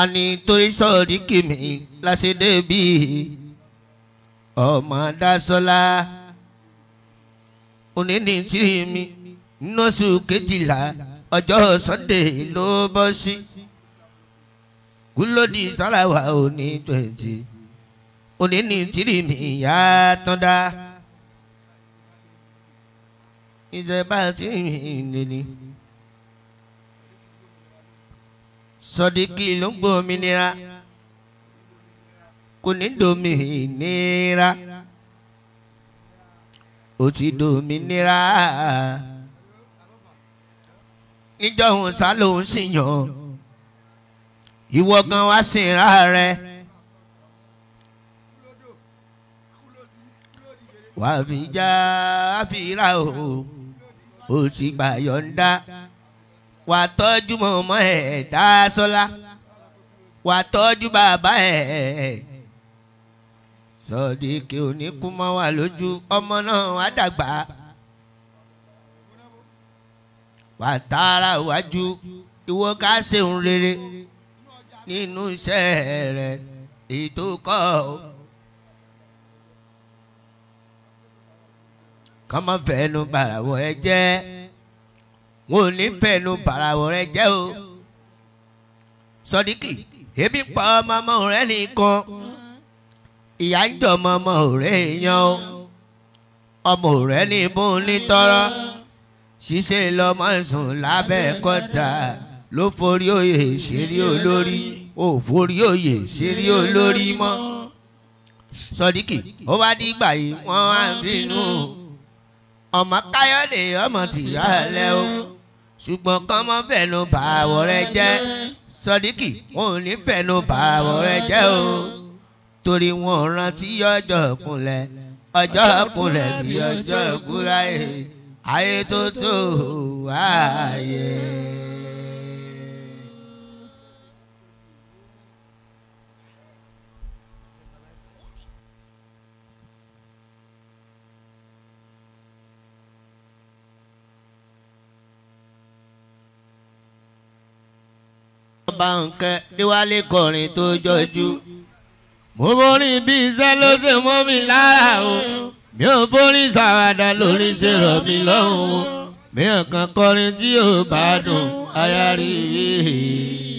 àní torí sọ̀rí kìmí láṣẹ débi ọmọ dasọ́lá òní ní tìrì mi oṣù kejìlá ọjọ́ sunday ló bọ́ sí. Kúlódì sálàwà òní twenty. Òní ní tìrì mi ìyá tán dá. Ìjọba tí mi lè ní. Sọdíkì ló ń gbòmìnira kò ní dòmìnira ó ti dòmìnira níjọ́ òun sá lòun sì yàn. Ìwọ gan wá sìnra rẹ. Wàá fi já fi ra o. Ó ti gbà yọ̀ǹda wà tọ́jú mọ̀mọ́ ẹ̀ dá sọ́lá. Wà tọ́jú bàbá ẹ̀. Sọ̀díkì oníkúmọ́ wà lójú ọmọ náà wà dàgbà. Wà tààrà wájú ìwọ ká ṣeun rere nínú iṣẹ́ rẹ̀ èyí tó kọ́ ọ. kọ́mọ fẹ́nu bàràwọ̀ ẹ jẹ́ wọn ò ní fẹ́nu bàràwọ̀ rẹ jẹ́ o. Sọdíkì ebi pa ọmọ ọmọ rẹ nìkan. Ìyá ń jọ ọmọ ọmọ rẹ yan o. Ọmọ rẹ ní bó ní tọrọ. Ṣíṣe lọmọ sùn lábẹ́ kọta ló forí òye ṣeré olórí. Ò forí òye ṣeré olórí mọ́. Sọdíkì ó wá dìgbà yìí wọ́n wá ń bínú. Ọmọ káyọ̀dé ọmọ tìyá lẹ o ṣùgbọ́n kán mọ́ fẹ̀nu bà àwọ̀ rẹ jẹ́. Sọdíkì wọn ò ní fẹ̀nu bà àwọ̀ rẹ jẹ́ o. Torí wọn ò rántí ọjọ́ kúnlẹ̀ ọjọ́ kúnlẹ̀ bí ọjọ́ ẹ̀ ayé. Tó tó ayé. ọba nǹkan níwálé kọrin tó jọjú. mo borí bí iṣẹ́ ló ṣe mọ́ mi lára o mi ò borí sàwádà lórí ṣe rọ̀ mí lọ́hùn o mi ò kàn kọrin tí ò bá dùn ayárí.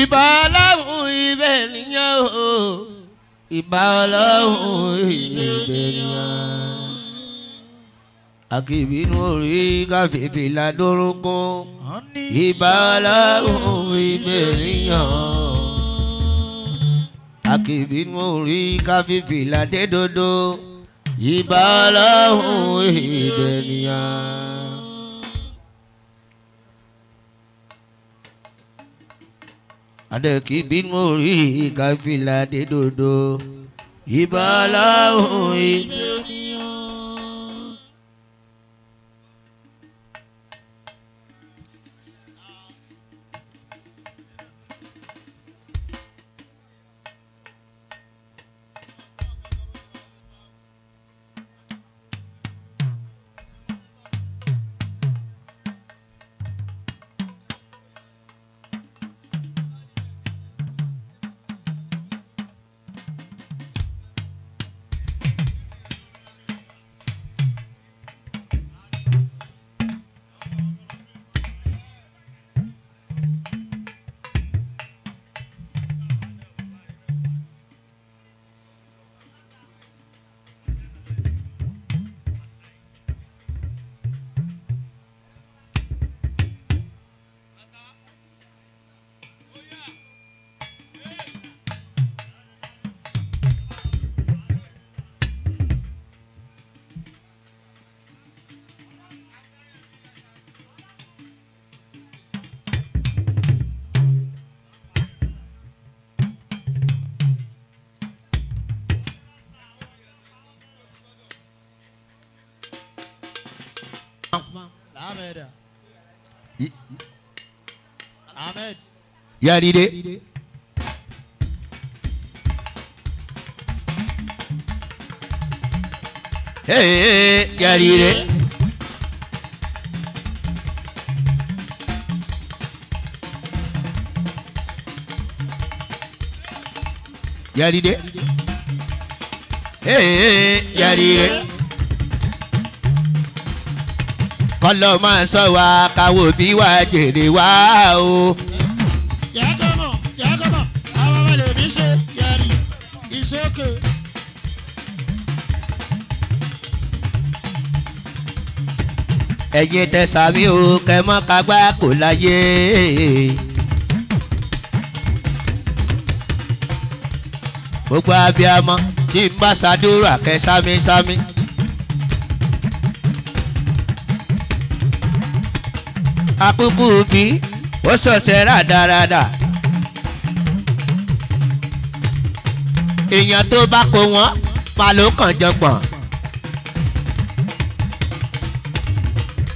Ìbà ọlọ́run ibẹ̀ nìyẹn o ìbà ọlọ́run ibẹ̀ nìyẹn. akíbínú orí káfífì ládórúkún ìbà ọlọ́run ibẹ̀ nìyẹn. akíbínú orí káfífì ládédodo ìbà ọlọ́run ibẹ̀ nìyẹn. Adẹ́kí bínú orí káfílà dédòdò ìbáláhùn ìdè. Ahmed. Yẹ́rìndé. yẹ́rìndé. yẹ́rìndé. yẹ́rìndé. kọ́lọ́ máa sọ wa káwọ́ bí wàá jèrè wá o. ẹ̀yin tẹ̀sàmí o kẹ́mọ́ kagbá kò láyé. gbogbo abiyamọ tí ń bá ṣàdúrà kẹ́ sámísámí. akúkú bí ó sọ̀tẹ̀ rádaràdà. èèyàn tó bá kó wọn máa ló kàn jọgbọ̀n.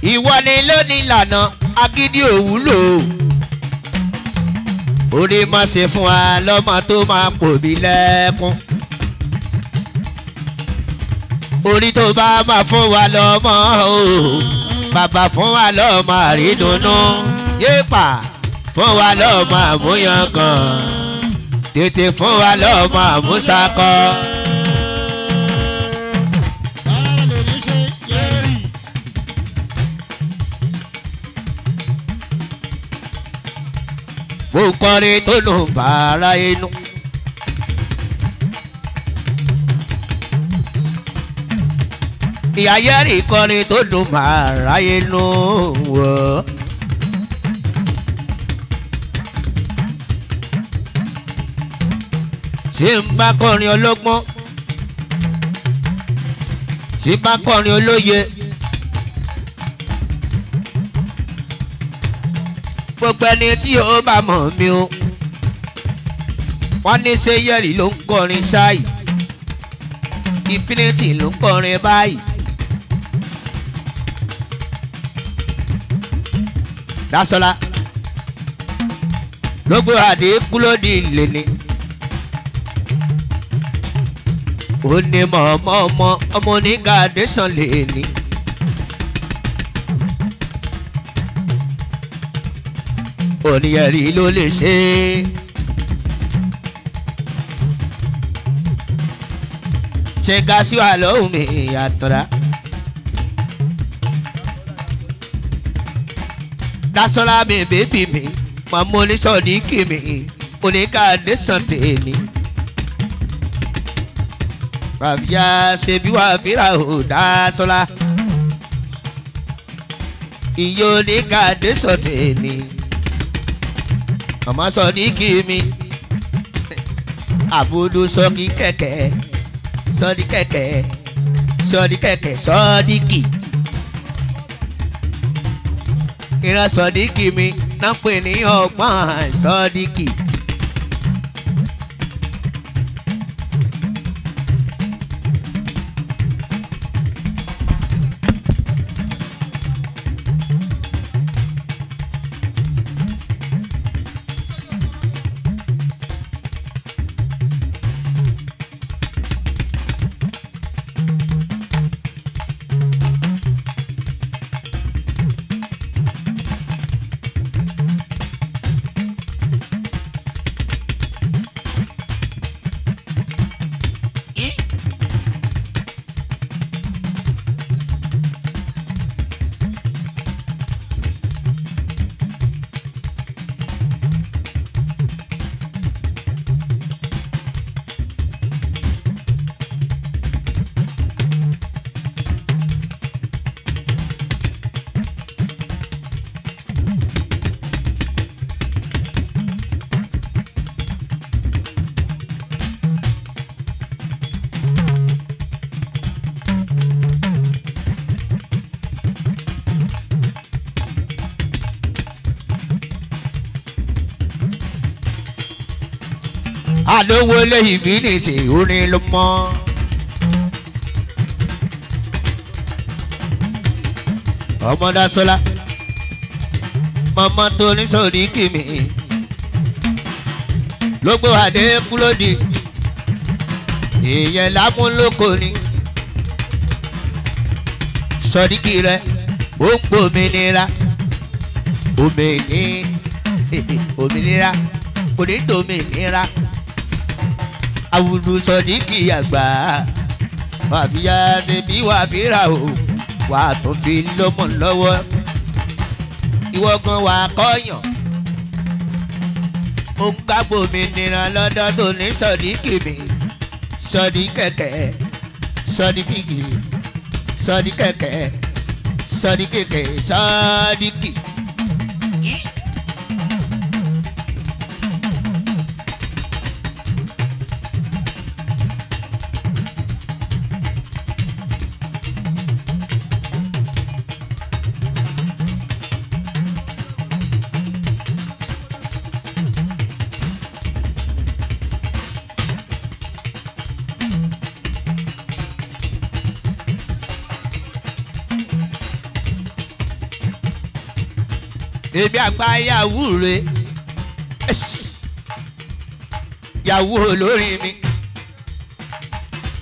Ìwọ ni lónìí ìlànà agídí òwúlò orí má ṣe fún wa lọ́mọ tó máa pòbí lẹ́kún. Orí tó bá máa fún wa lọ́mọ o. Bàbá fún wa lọ́mọ àrídùnnú yéèpà fún wa lọ́mọ àmúyangàn. Tètè fún wa lọ́mọ àmúṣakọ. Mo kọrin tó lù bàrà inú. ìyá yẹ́rì kọrin tó dùn bàrà inú wọ̀. tí n bá kọrin ọlọ́gbọ́n tí n bá kọrin olóye. Gbogbo ẹni tí ó bá mọ̀ mí o wọ́n ní sẹ́yẹ̀rì ló ń kọrin ṣáì infinity ló ń kọrin báyìí. Dásọ́lá gbogbo àdé kúlódì lè ní. ó ní mọ̀ọ́mọ́ ọmọ ọmọ àdéṣàn lè ní. Oníyẹ̀rí ló lè ṣe é. ṣe ká sí wa lóhùn mi àtọ̀rà. Dásọ́lá mi bébì mi màmú oníṣọ́ọ̀dínkì mi oníkàdé sàn tèmi. Bàbíà ṣe bí wàá fíra ò Dásọ́lá. Iye oníkàdé sàn tèmi ọmọ sọdíkì mi. Àbúdú sọkí kẹ̀kẹ́. Sọdí kẹ̀kẹ́. Sọdí kẹ̀kẹ́ sọdíkì ìran sọdíkì mi náà pè ní ọgbọ́n sọdíkì. àlówó lẹ́yìn bí ní ti orin ló mọ́. ọmọdásọlá mọmọ tó ní sórí kìmí ló gbé wà dé kúlódì èèyàn lámúlòkọ ni sọdíkì rẹ ó ń gbòmìnira òmìnir òmìnira kò ní dòmìnira awùdù sọdíkì àgbà. Wàfíà ṣe bí wàfíà o wà á tún fi lọ́mọ lọ́wọ́. Ìwọ gan wà á kọ́yàn. Ó ń gbàgbọ́ òmìnira lọ́dọ̀ tó ní sọdíkì mi. Sọdí kẹ̀kẹ́ sọdí fìgì sọdí kẹ̀kẹ́ sọdí kẹ̀kẹ́ sọdí èmi àgbà yahoo re. Yahoo olórin mi.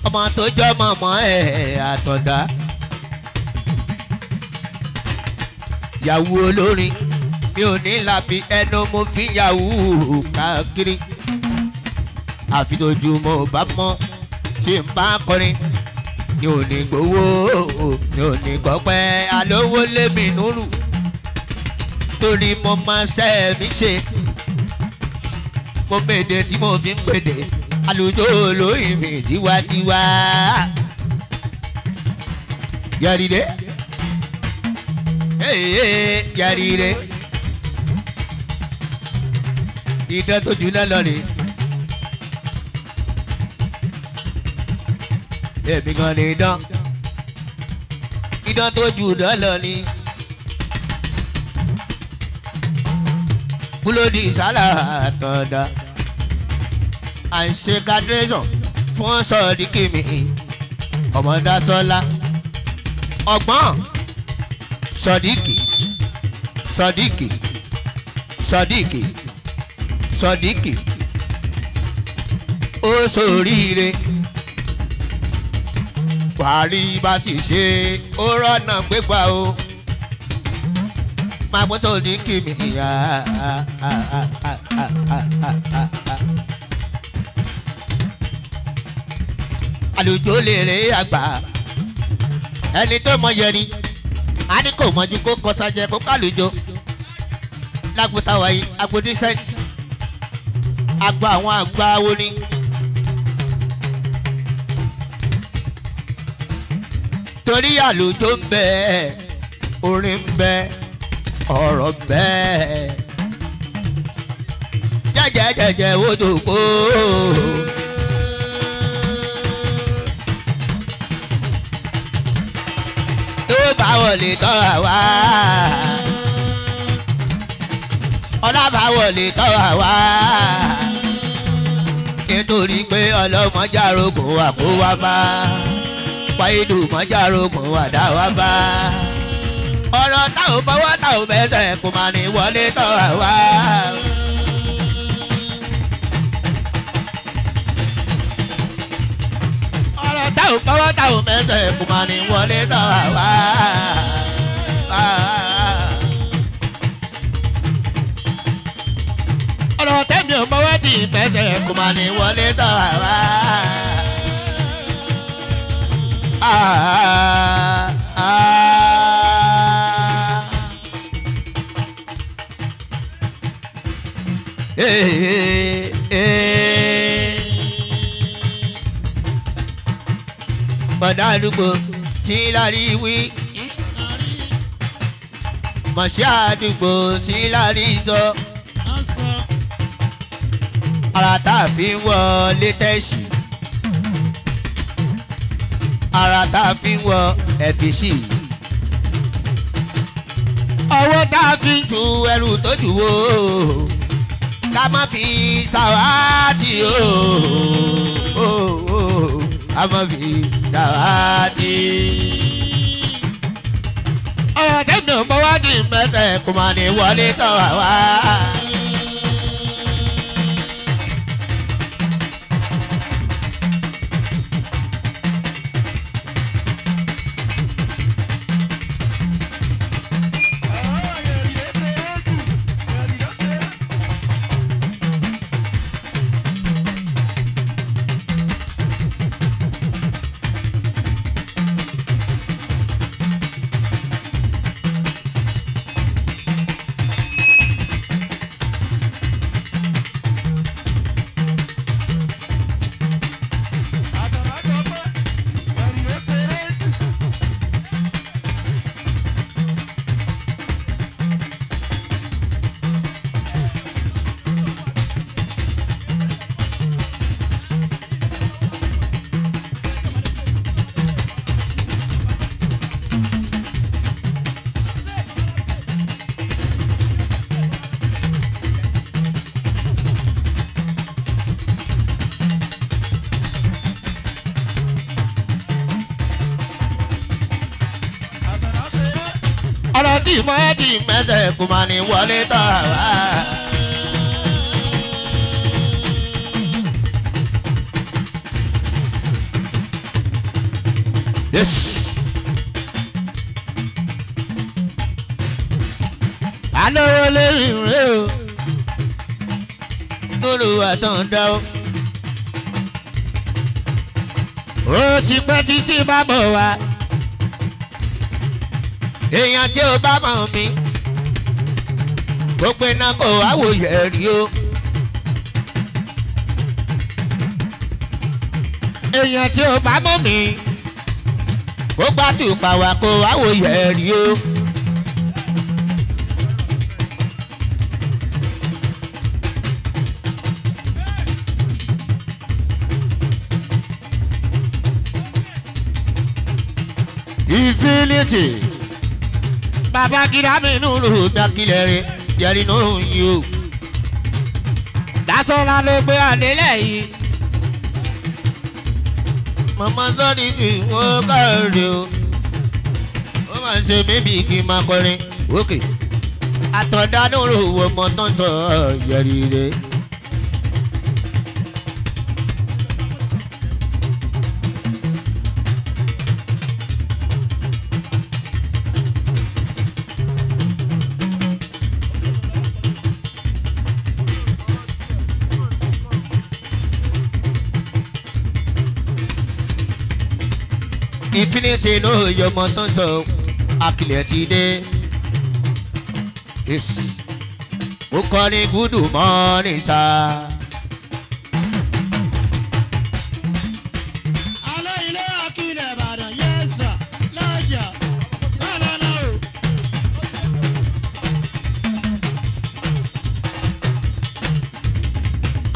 Ọmọ tó jọ mọ̀mọ́ ẹ̀ àtọ̀dá. Yahoo olórin mi ò ní láfi ẹnu mo fi yahoo káàkiri. Àfi tójú mo bá mọ́ tí n bá kọrin mi ò ní gbowó mi ò ní gbọ́pẹ́. Alówó lémi nùrù torí mo máa ṣẹ́ mi ṣe. mo mèdè tí mo fi ń pèdè àlùjọ olóyìn mi tiwantiwa. yàrìdé yàrìdé idán tó jù náà lọ rè. èmi gan ni idán idán tó jù náà lọ. Búlódì sálà àtọ̀dá à ń ṣe graduation fún sọ̀díkì mi ọmọdásọ́lá ọgbọ́n. Sọ̀díkì. Sọ̀díkì. Sọ̀díkì. Sọ̀díkì. Ó ṣoríire. Wàárí bá ti ṣe ó rọ́nà gbégbá o máa gbọ́ sọ̀dí kì mí. àlùjọ lè rè àgbà. Ẹni tó mọ yẹri a ní kò mọ̀jú kó kọsàjẹ kó kálùjọ lágbóta wáyé agbódísẹ́ǹt àgbà àwọn àgbà wo ni. torí àlùjọ ń bẹ orin ń bẹ ọ̀rọ̀ bẹ́ẹ̀. jẹ́jẹ́ jẹ́jẹ́ wo tó kó. tó bá wọlé tọ́ra wá. ọlá bá wọlé tọ́ra wá. nítorí pé ọlọ́mọdéarógùn wà kó wá bá. pàìdù mọ́járógùn wà dá wá bá ọ̀rọ̀ táwọn fọwọ́ táwọn mẹ́sẹ̀ kò máa ní wọlé tọ́ àwa. ọ̀rọ̀ táwọn fọwọ́ táwọn mẹ́sẹ̀ kò máa ní wọlé tọ́ àwa. ọ̀rọ̀ tẹ́mi ò fọwọ́ tì mẹ́sẹ̀ kò máa ní wọlé tọ́. Ah, ah. Bọ̀dá àdúgbò tí lárí wí. Mọ̀ṣẹ́ àdúgbò tí lárí sọ. Ara tá a fi ń wọ. Ara tá a fi ń wọ ẹ̀fíṣì. Ọwọ́ tá a fi tu ẹrù tó jù wò ká má fi sàwátì o ká má fi sàwátì. ọ̀rọ̀ tẹ́ mẹ́sẹ̀ kò máa ní wọlé tọ̀ wá. Mẹ́sẹ̀ kò máa ní wọlé tọ̀ wá. Yes. alówó lórí rẹ o olùwà tó ń dá o. ó ti pẹ́ títí bá bọ̀ wá èèyàn tí ó bá mọ̀ mí gbogbo iná kò àwòyẹ rí o. èèyàn tí ó bá mọ̀ mí gbogbo àtùpà wà kò àwòyẹ rí o. infinity bàbá kìlá mi nùrù dákìlẹ̀ rẹ̀ jẹ́rìí nù yìí o. dásọ́lá ló gbé àdélẹ̀ yìí. màmá kì í wọ́n káàárẹ̀ o. ó máa ń ṣe mébì kí n máa kọrin òkè. àtọ̀dá nùrù wo mọ tọ́ntọ́ jẹ́rìí rẹ̀. Infinity ló yọmọ tọ́ntọ́ akilẹ̀ ti dé. Mo kọ́ ní gúdù mọ́ ní sá. alẹ́ ilé akílẹ̀ ìbàdàn yẹ́sà lọ́jà lọ́lọ́lọ́ o.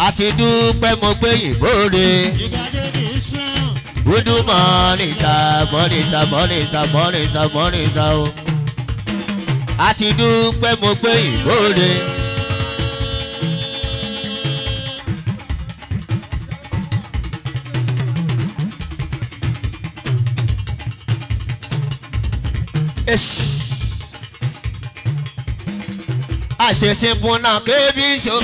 a ti dúpẹ́ mo gbé yìnbó re. ìgbàgede ní sá mọ́ ní sá mọ́ ní sá mọ́ ní sá o. a ti dúpẹ́ mo gbé yìnbó re. àṣẹṣe bùnà kébí ṣo.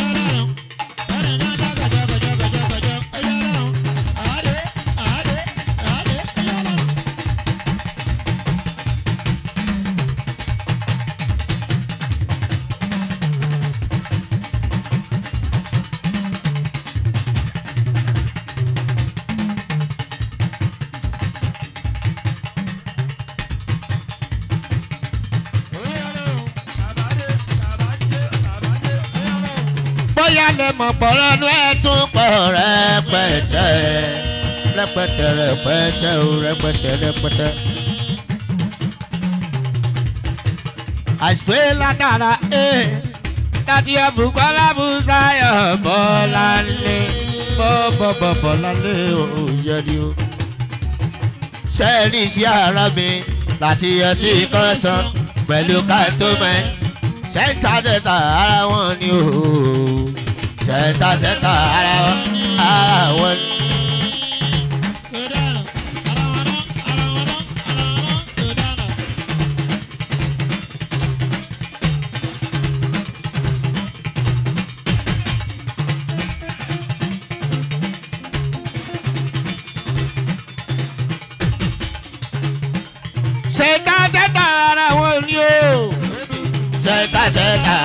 Lè mọ̀ pọ̀rọ̀ ní ẹ̀tún pọ̀ rẹpẹtẹ rẹpẹtẹ rẹpẹtẹ o rẹpẹtẹ rẹpẹtẹ. àṣìpé ládàra ee láti ẹ̀bùkọ́lá bùsáyọ̀ bọ́lá lé bọ́bọ̀bọ̀ bọ́lá lé òòyẹ ni o. sẹ́ẹ̀lì sí ara mi láti yẹ sí kọ́sán pẹ̀lú kátómẹ́ sẹ́ńtà sẹ́ńtà ara wọn ni o ṣẹ̀ńtàṣẹ̀ńtà ara wọn ara wọn. ṣẹ̀ńtàṣẹ̀ńtà ara wọn ni o. ṣẹ̀ńtàṣẹ̀ńtà.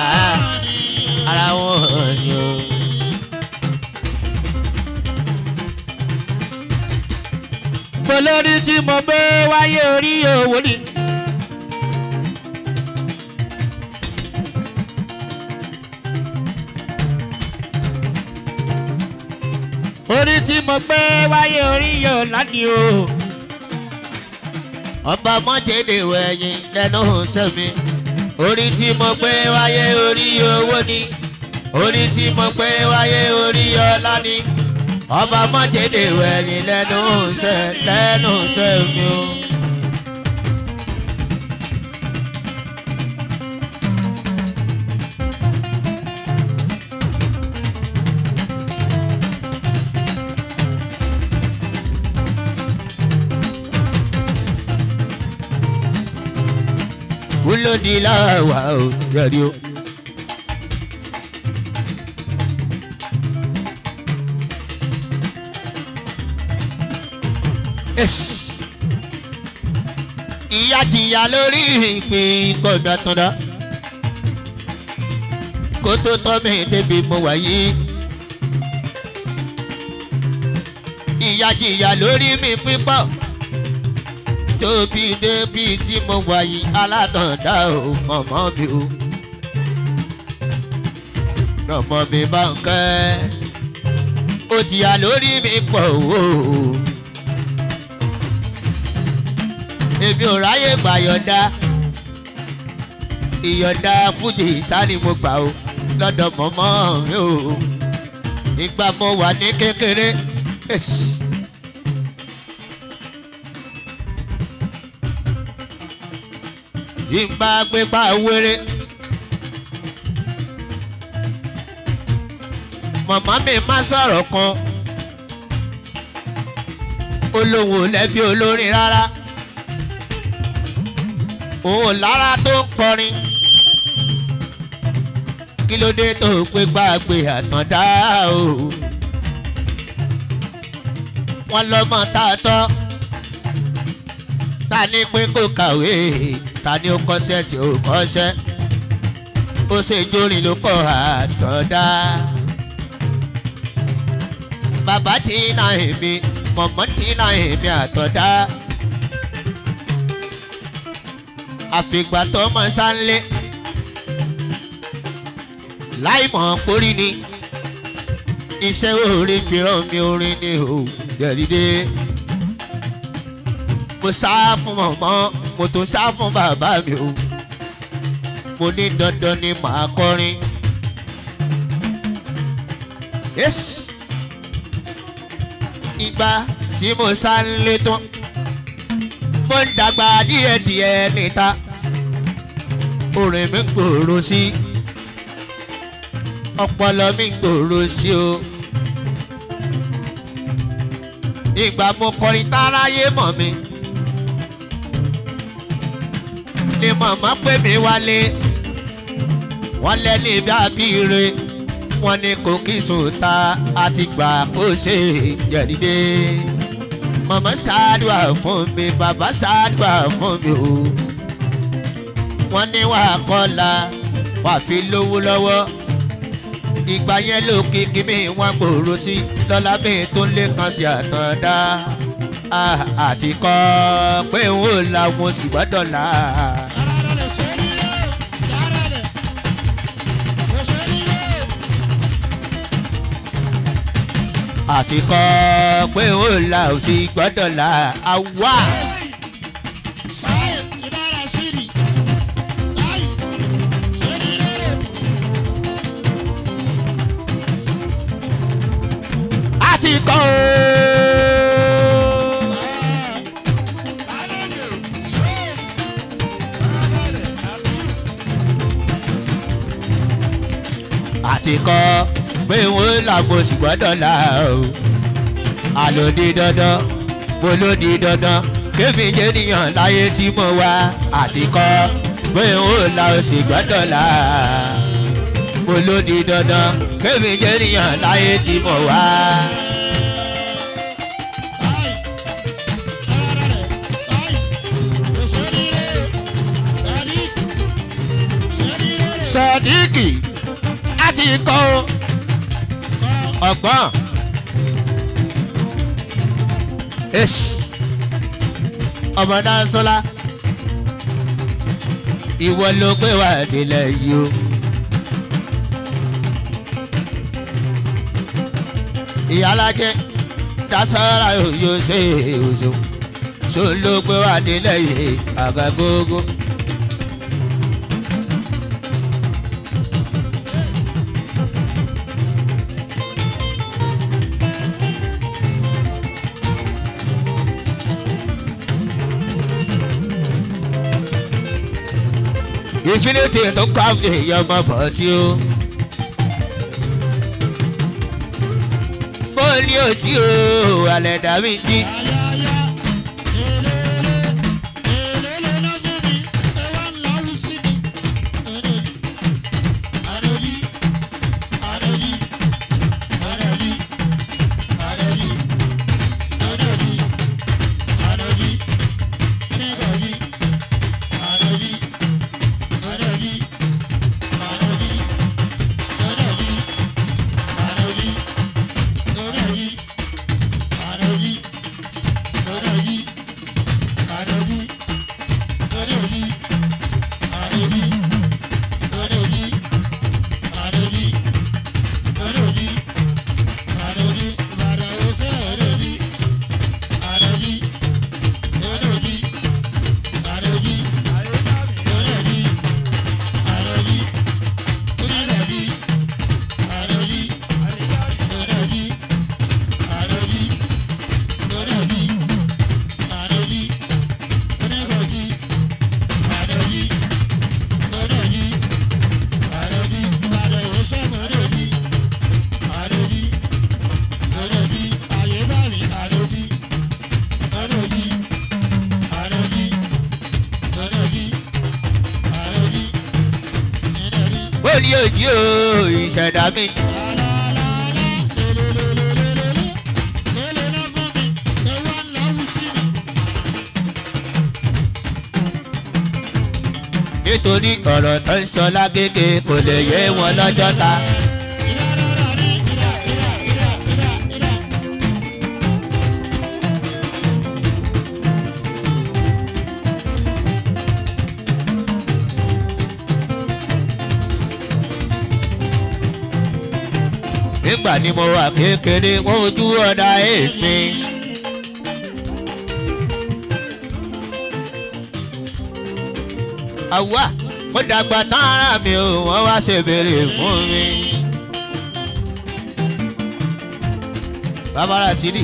Polórí tí mo gbé wáyé orí òwò ni. orí tí mo gbé wáyé orí yóò lánìí o. ọba mọ́jèdè wẹ̀yìn lẹ́nu sẹ́mi. orí tí mo gbé wáyé orí owó ni. orí tí mo gbé wáyé orí ọlá ni. Ọba mọ́jèdè wẹ̀yìn lẹ́nu sẹ́ lẹ́nu sẹ́mi o. wúlòdì láwà ó yẹri o. ìyá lórí ìpín gbọ́dọ̀ tọ́dọ̀ kó tó tọ́ mi débi mo wà yìí. ìyá jìyà lórí mi pípọ̀ tóbi débi tí mo wà yìí alátọ̀dá ò ọmọ mi o. ọmọ mi bá ń kẹ́ ó jìyà lórí mi pọ̀ o. èmi ò ráyè gbà yọ̀ǹda ìyọ̀ǹda fújì sani mo gbà o lọ́dọ̀ mọ́mọ́ mi o. ìgbà mo wà ní kékeré. Tí n bá gbé pa wéré. màmá mi má sọ̀rọ̀ kan olówó lẹ́bí olórin rárá òun lára tó ń kọrin. Kí ló dé tó pé gbàgbé àtàndá o? Wọn lọmọ tá a tọ́. Ta ní pé kó kàwé? Ta ni ó kọ́ṣẹ́ tí ó kọ́ṣẹ́? Ó ṣe jórin ló kọ́ àtọ̀dá. bàbá tí ń na èmi mọ̀mọ́ tí ń na èmi àtọ̀dá. Àfìgbà tó mọ sánlé. Láì mọ̀ pórí ni. Iṣẹ́ orin fi ràn mí orin ni ò jẹ̀dídé. Mo sá fún mọ̀mọ́ mo tún sá fún bàbá mi o. Mo ní dandan ni màá kọrin. Yes. ìgbà tí mo sá ń lé tán mo ń dàgbà díẹ̀díẹ̀ níta orin mi ń gbòòrò sí ọpọlọ mi ń gbòòrò sí o. ìgbà mo kọrin táráyé mọ̀ mi. ni màmá pè mí wálé wọ́n lẹ́ni bí abíire wọ́n ní kò kí sùn ta àti gbà kó ṣe jẹ̀dídé màmá ṣáàdùà fún mi bàbá ṣáàdùà fún mi o wọ́n ní wà á kọ́la wà á fi lówó lọ́wọ́ ìgbà yẹn ló kíkí mi wọ́n gbòòrò sí lọ́la mi tó lé kan sí àtàndá àti kọ́ pé n ò mo sì gbọ́dọ̀ la. àti kọ́ pé la ò sì gbọ́dọ̀ la àwa. Àti kọ́ ooo. àti kọ́ pé wọ́n là mo sì gbọ́dọ̀ là o. àlòdì dandan mo ló di dandan kémi jẹ́niyàn láyé tí mo wá àti kọ́ pé wọ́n là o sì gbọ́dọ̀ là. mo ló di dandan kémi jẹ́niyàn láyé tí mo wá. Sọ̀díìkì láti kọ́ ọgbọ́n. Ọmọ náà sọlá ìwọ ló gbé wá nílẹ̀ yìí o. ìyálàjẹ dasara yóò ṣe oṣù ṣó ló gbé wá nílẹ̀ yìí àgàgógó. Infinity tó àwọn èèyàn ọmọ bọ̀ tí ó. bó ní òtí o alẹ́ dàbí dí. Ìṣẹ̀dá mi. nítorí ọ̀rọ̀ tó ń sọ lágége kò lè yé wọn lọ́jọ́ ta. Ni mo wà kékeré wọ́n ojú ọ̀dà èéfín. àwa mo dàgbà tán mi ò wọ́n wá ṣèbéèrè fún mi. bàbára sídì.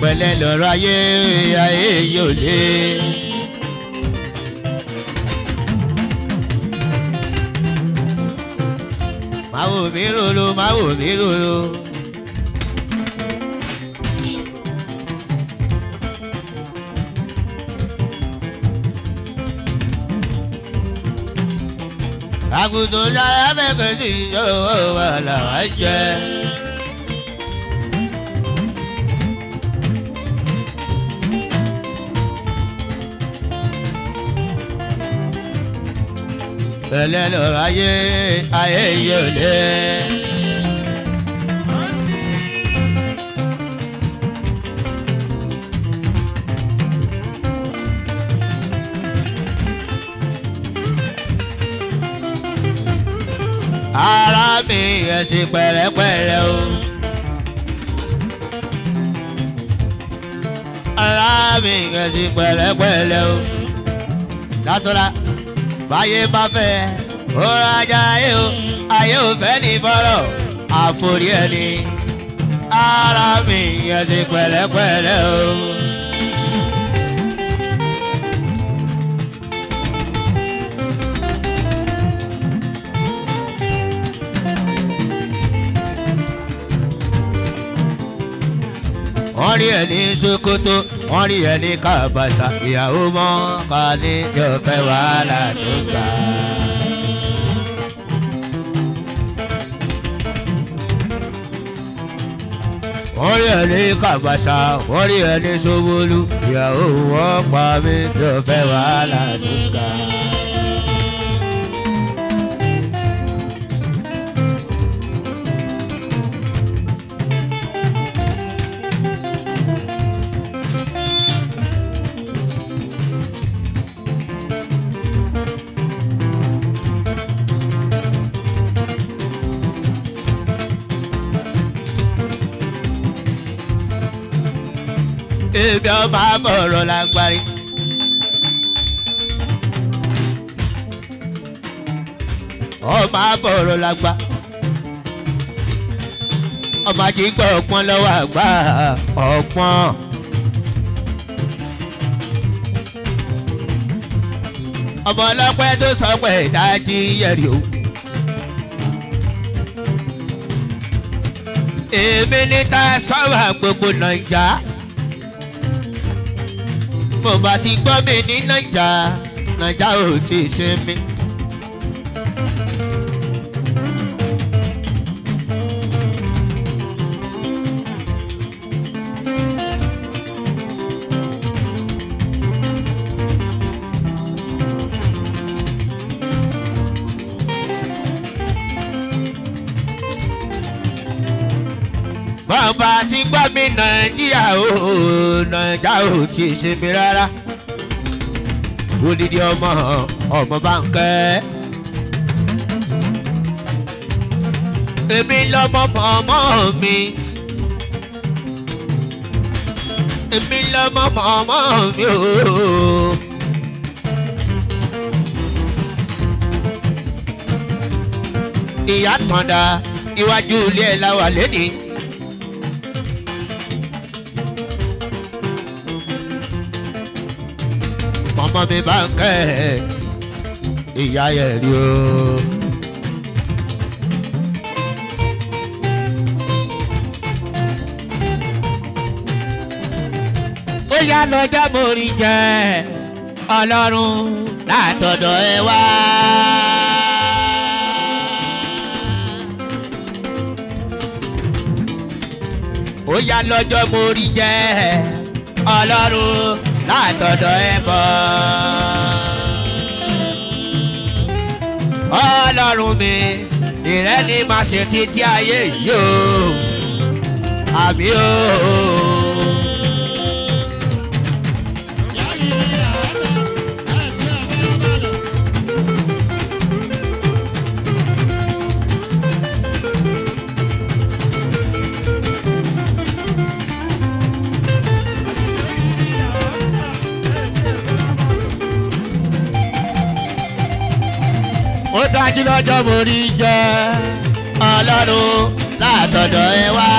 pẹ̀lẹ́ lọ́rọ̀ ayé ayé yóò lé. Wò mí rolo máa wò mí rolo. àgùntàn sára mẹ́kàn sí ìṣòwò wà làwọn jẹ. Lọ́rọ̀ ayé ayé yóò lé. ara mi ẹ̀ sì pẹ̀lẹ́pẹ̀lẹ́ o. ara mi báyé bá fẹ́ ó rajà ayé o ayé ò fẹ́ ní fọ́rọ̀ àforí ẹni ara mi ẹ̀ sì pẹ̀lẹ́pẹ̀lẹ́ o. wọ́n rí ẹ̀ ní sokoto wọ́n rí ẹ̀ ní kábàṣà ìyàwó mọ́ ká ní yóò fẹ́ wàhálà tó gbà. wọ́n rí ẹ ní kàbàṣà wọ́n rí ẹ ní sobolu ìyàwó wọn pa mí tó fẹ́ wàhálà tó ga. Ọmọ àbọ̀rọ̀ lágbárí. ọmọ àbọ̀rọ̀ lágbá. ọmọ àjígbọ́ ọpọ́n lọ́wọ́ àgbà ọpọ́n. ọmọ ọlọ́pẹ́ tó sọ pé ìdájí yẹ̀rì o. èmi ní ta sọ́wọ́ gbogbo nàìjà mo bá ti gbọ́ mi ní nàìjà nàìjà ò tí ì ṣe ti gbọ́ mi nàìjíríà o nàìjà ò ṣe mí rárá odidi ọmọ ọmọ bá ń kẹ́. èmi lọmọ mọ̀mọ́ mi èmi lọmọ mọ̀mọ́ mi o. ìyá tọ̀dà iwájú ilé ẹ̀ la wà lẹ́nìí. Mọ̀mọ́ mi bá ń kẹ́ ẹ̀ ìyá yẹ̀ rí o. ó yá lọ́jọ́ mo rí jẹ́ ọlọ́run látọ̀dọ̀ ẹ wá. ó yá lọ́jọ́ mo rí jẹ́ ọlọ́run látọ̀dọ̀ ẹ bọ̀. ọlọ́run mi ìrẹ́ ni màá ṣe títí ayé yìí o àmì o. dájú lọ́jọ́ mo rí jẹ́ ọlọ́run látọ̀dọ̀ ẹ wá.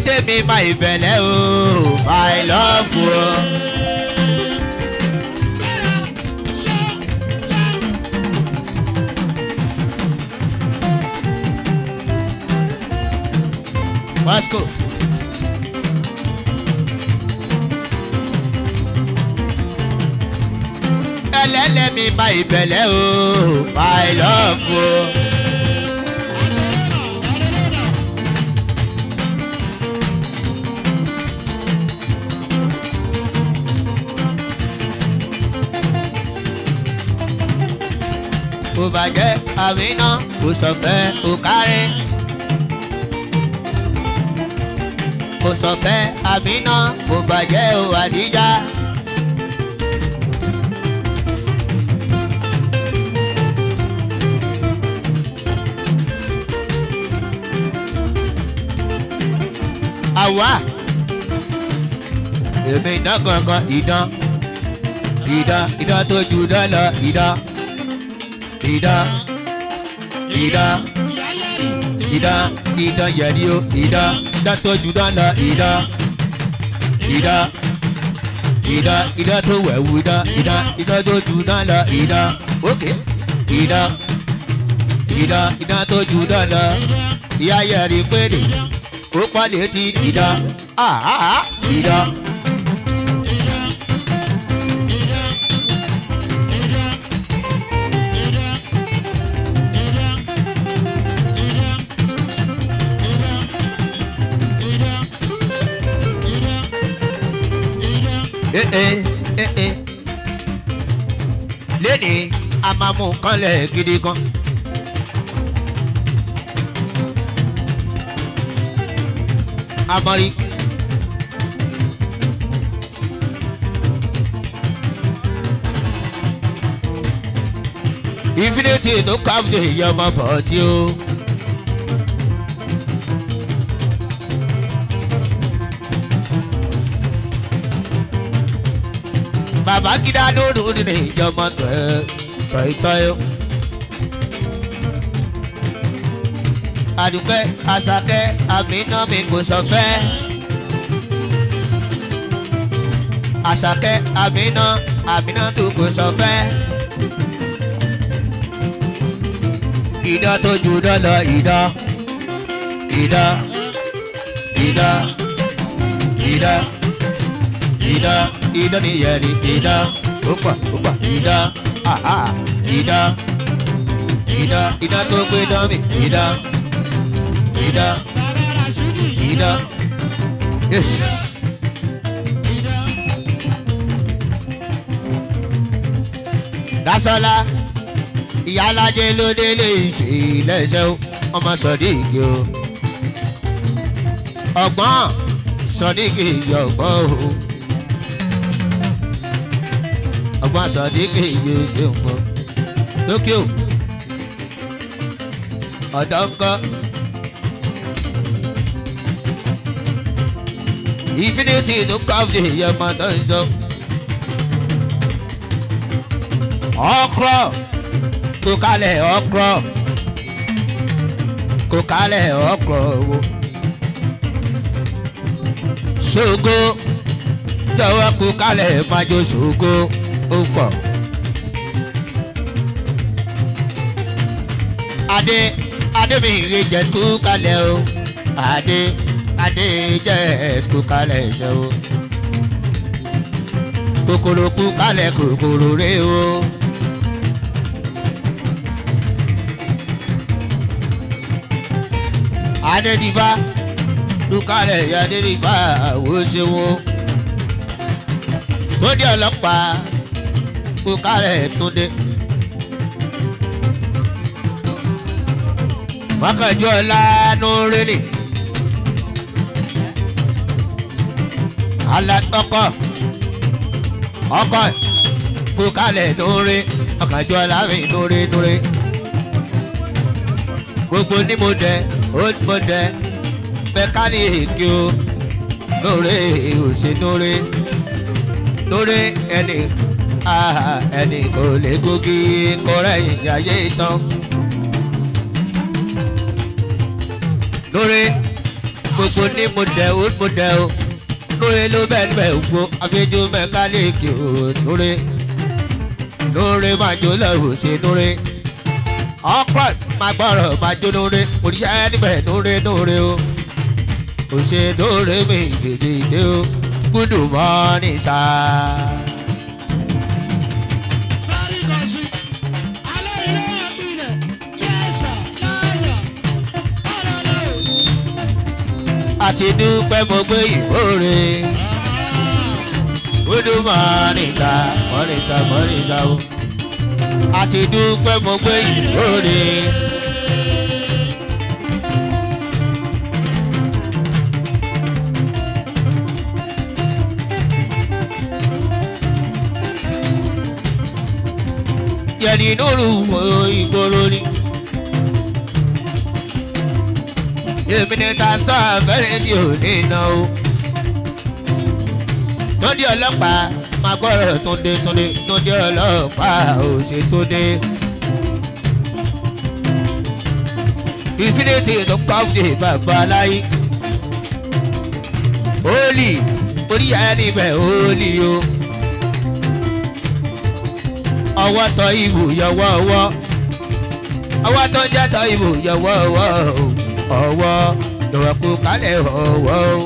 Onítẹ̀mí máa ìbẹ̀lẹ̀ o my love o. Moscow. ẹlẹ́lẹ́mí máa ìbẹ̀lẹ̀ o my love o. kò bàjẹ́ àmínà kò sọ̀fẹ́ kò kárí. kò sọ̀fẹ́ àmínà kò bàjẹ́ ò àdíjà. wá èmi iná gangan idán idán idán tó ju dán lọ idán idán idán idán idán yẹri o. Idán idán tó ju dán lọ idán idán idán idán tó wẹ̀wù. Idán idán idán tó ju dán lọ idán òkè idán idán idán tó ju dán lọ ìyá yẹri péde ó pàdé ti idán àhàhà Eh, eh, eh, léni a máa mú nǹkan lẹ̀ gidi gan. amọ̀rí. infinity tó káfíńdé yẹ ọmọ bọ̀ tí ó. Bàbá gíga lóru ní ìjọba tọ̀ìtọ̀yọ̀. àdùpẹ́ àṣàkẹ́ àmínà mi kò sọ fẹ́. àṣàkẹ́ àmínà àmínà tó kò sọ fẹ́. ìdá tó ju dán lọ ìdá ìdá ìdá ìdá ìdá ìdá nìyẹn ni ìdá òpà òpà ìdá àhà ìdá ìdá ìdá tó gbé dán mi. Ìdá ìdá ìdá yes. Dásọ́lá ìyálàjẹ ló délé lẹ́sẹ̀ o. Ọmọ sọ̀díìgì o. Ọgbọ́n sọ̀díìgì yọ̀gbọ́n o ọgbọ́n sọ̀díìgì yóò ṣe nǹkan lókè o. Ọ̀dọ́ ńkọ́ infinity tó kọ́ọ̀dé yẹmọ tó ń sọ. ọkọ kò kalẹ̀ ọkọ kò kalẹ̀ ọkọ wo. ṣògo. Jọ̀wọ́ ṣògo ó pọ̀. adé adé mi rè jẹ́ kú kalẹ̀ o adé adé jẹ́ kú kalẹ̀ ṣe o. kòkòrò kú kalẹ̀ kòkòrò rè o. adédìbá kú kalẹ̀ adédìbá wo ṣe wo. bóde ọlọ́pàá kú kalẹ̀ túndé. wákàtí lánú rẹ́lì. alatọkọ ọkọ kú kalẹ̀ lórí wákàtí láàárín lórí lórí. gbogbo ní mo dẹ ó mo dẹ mẹkáníìkì o lórí òsè lórí lórí ẹni ẹni kò lè gògì kọrẹ ìyáyé tán. lórí gbogbo ní mo dẹ ó mo dẹ o. Lórí ló bẹ́ẹ̀ bẹ́ẹ̀ gbó àfijù mẹkáníìkì o. Lórí lórí máa jó lẹ́wọ̀ sí lórí ọkọ máa gbọ́rọ̀ máa jó lórí òrìṣà níbẹ̀ lórí lórí o. Kò ṣe lórí mi dèdè o. Gúdù mọ́ ní àti dúpẹ́ mo gbé ìhóore. Wúdú mọ́nìta mọ́nìta mọ́nìta o. Àti dúpẹ́ mo gbé ìhóore. Lóru ìgboro ni. Èmi ni tásítọ̀ àfẹ́rẹ́ tí ò ní iná o. túndé ọlọ́pàá máa gbọ́rọ̀ túndé túndé túndé ọlọ́pàá ò ṣe túndé. infinity tó kọ́ fún bàbá aláyé. Oli orí ẹni bẹ̀ Oli o. ọwọ́ tọ ìbò yọwọ́ ọwọ́ ọwọ́ tó ń jẹ́ tọ ìbò yọwọ́ ọwọ́ ọwọ́ kó kálẹ̀ ọwọ́ o.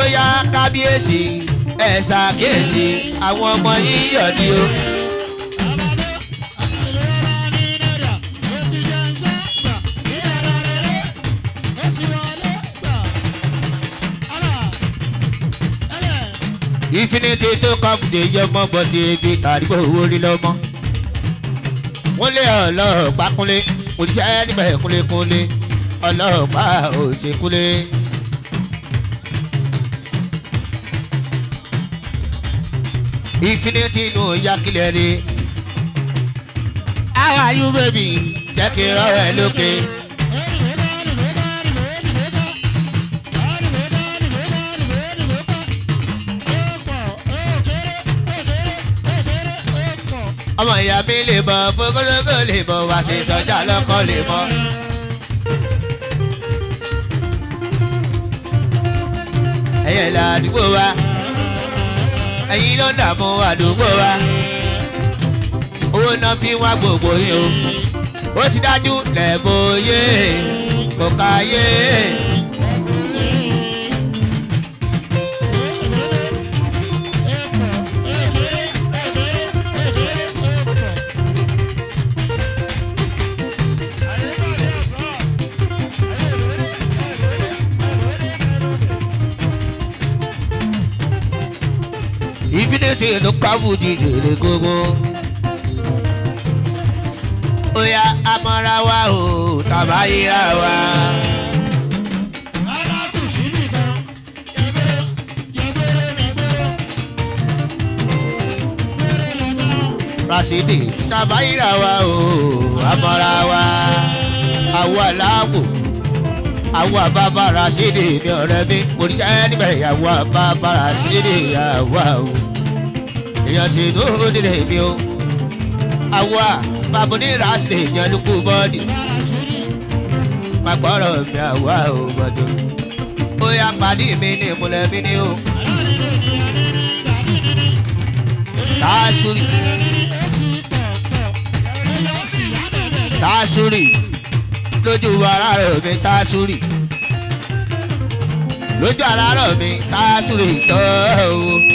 ó yá kábíyèsí ẹ̀ ṣàkíyèsí àwọn ọmọ yín yọ̀dí o. infinity tó kọ́fùdé yọmọ bọ́tí ebi tàdígbò owó lílọ́mọ. Wọ́n lé ọlọ́ọ̀pá kúnlé kò jẹ́ níbẹ̀ kúnlékúnlé ọlọ́ọ̀pá òṣèkúnlé. infinity nù yakilẹ̀ ni. how are you baby jẹ́ kí n rọrọ̀ ẹ lókè. Ọmọ ìyá mi lè mọ fókótókó lè mọ wá sí sọjà lọkọ lè mọ. ẹyẹ là àdúgbò wa ẹyin ló ń dààmú àdúgbò wa owó náà fi wá gbogbo yìí o ó ti dájú lẹ́bọ̀ọ́yé kò káyé. Infinity ló kábù jíjèrè gógó. ó yá amọ́ra wa o tàbá yíra wa. rasidi tàbá yíra wa o amọ́ra wa. àwọ̀ aláwọ̀ àwọ̀ àbábá rasidi ní ọ̀rẹ́ mi kò ní jẹ́ níbẹ̀ àwọ̀ àbábá rasidi àwọ̀ o èèyàn ti inú nílé mi o. Àwa bàbá ní ìrántí lè yan lóko bọ́ọ̀dì. Pàgbọ́rọ̀ mi àwa ò gbọ́dọ̀. Ó yá pàdé mi ní ìmúlẹ̀ mi ní o. Tàásùrì tàásùrì lójú ara rẹ̀ mi tàásùrì lójú ara rẹ̀ mi tàásùrì tó o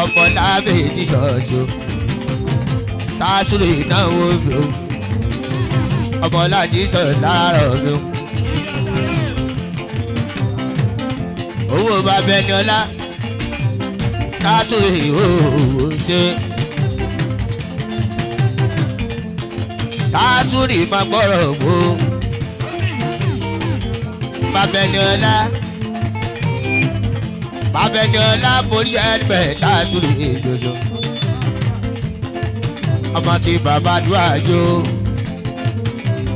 ọmọ lábẹ́jì ṣọ̀ṣọ́ tásùrù ìnáwó mi o. Ọmọ láti sọ láàárọ̀ mi o. owó bàbá ẹni ọlá. Tásùrù ìhòòhò ṣe. tásùrù máa gbọ́rọ̀ wò. Bàbá ẹni ọlá babẹni ọlá borí ẹgbẹ tààtúrò ìjọsọ. Ọmọ tí bàbá dùn àjò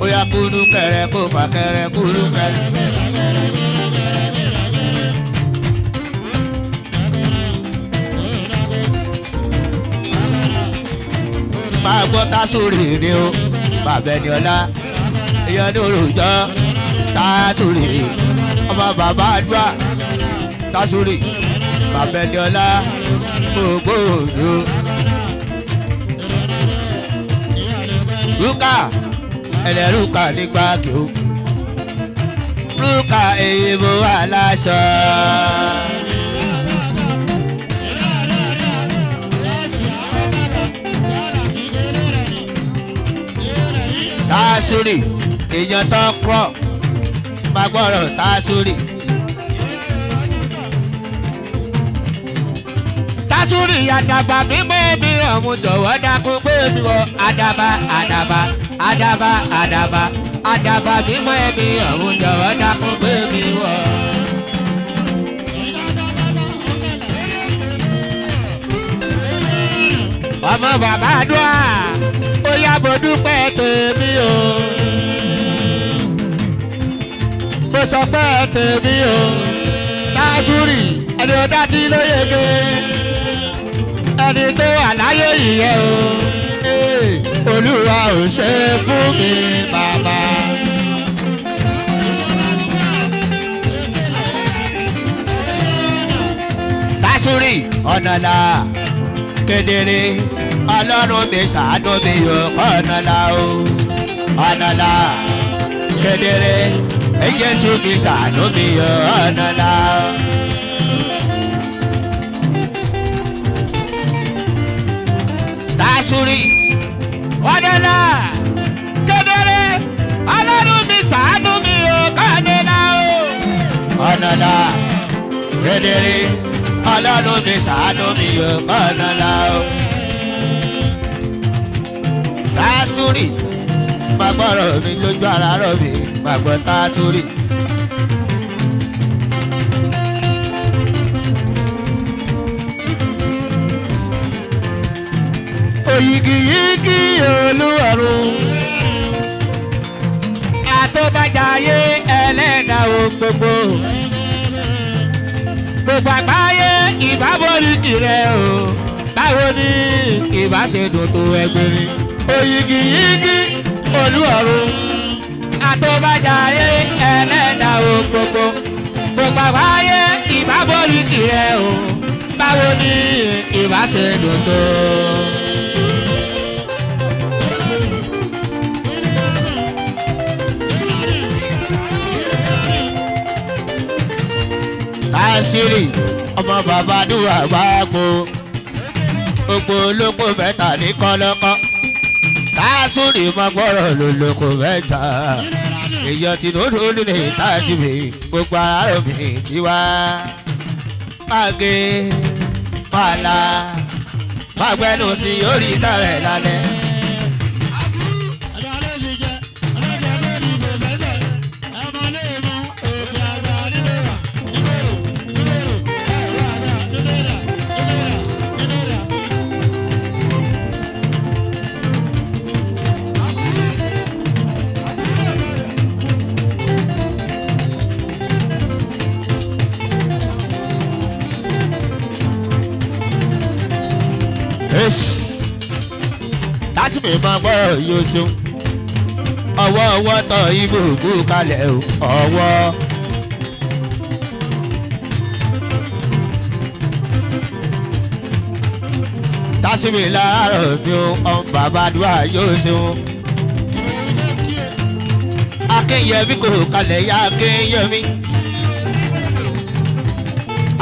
ó yá kúrú kẹrẹ kó fà kẹrẹ kúrú kẹrẹ. máa gbọ́ tásùrì ni ó babẹni ọlá. Ìyẹn ní olùjọ́ tásùrì ọmọ bàbá dùn tásùrì babẹniọlá gbogbo òdo. rúkà ẹlẹ́rúkà kí o rúkà èyí mo wà láṣọ. tásùrì èèyàn tó pọ̀ máa gbọ́rọ̀ tásùrì. Tásùrì àdàbà mímọ́ mi ọ̀hún jọ̀wọ́ dákun gbé mi wọ àdàbà àdàbà àdàbà àdàbà àdàbà mímọ́ mi ọ̀hún jọ̀wọ́ dákun gbé mi wọ. ọmọ bàbá àdúrà ó yá mo dúpẹ́ tèmi o. mo sọ pé tèmi o. táṣúrì ẹni ọ̀dá tí ló yege. Ẹni tó wà láyé ìyẹn o. Olúwa ò ṣe fún mi bàbá. táṣúrì ọ̀nà là kedere ọlọ́run mi ṣàánú mi yọ ọ̀nà là o ọ̀nà là kedere jésù mi ṣàánú mi yọ ọ̀nà là. Táṣúrì ọ̀nà là kedere ọlọ́run mi ṣàánú mi yọ ọ̀nà là o. Ọ̀nà là kedere ọlọ́run mi ṣàánú mi yọ ọ̀nà là o. Tásúrì máa gbọ́rọ̀ mi lójú ara rọ̀ mi máa gbọ́ Òyìgìyìgì olúwarun àtọ́bàjáyé ẹlẹ́dàá ohun gbogbo. Gbogbo àgbáyé ìbábọ̀lì tirẹ̀ o. Báwo ni ìbá ṣe dùn tó ẹgbẹ̀rin oyigi yigi olúọ̀run àtọ́bàjáyé ẹlẹ́dà o gbogbo. Gbogbo àgbáyé ìbábọ̀lì tirẹ̀ o. Báwo ni ìbá ṣe dùn tó. Tásírì ọmọ bàbá dùwà gbàgbó gbogbo olóko mẹ́ta ní kọ́lọ́kọ́. Tásírì máa gbọ́rọ̀ lólóko mẹ́ta. Èèyàn tí lóòdù nílé Tásírì gbogbo ara mi ti wá. Máge pàlà mágbẹ́nu sí orí sáré lálẹ́. Tásìmì máa gbọ́rọ̀ yóò ṣeun ọwọ́ ọwọ́ tọ ibò kú kalẹ̀ ọwọ́. tásìmì láàárọ̀ mi ò ọ̀n bàbá àdúrà yóò ṣeun. akínyẹmí kò kalẹ̀ ya akínyẹmí.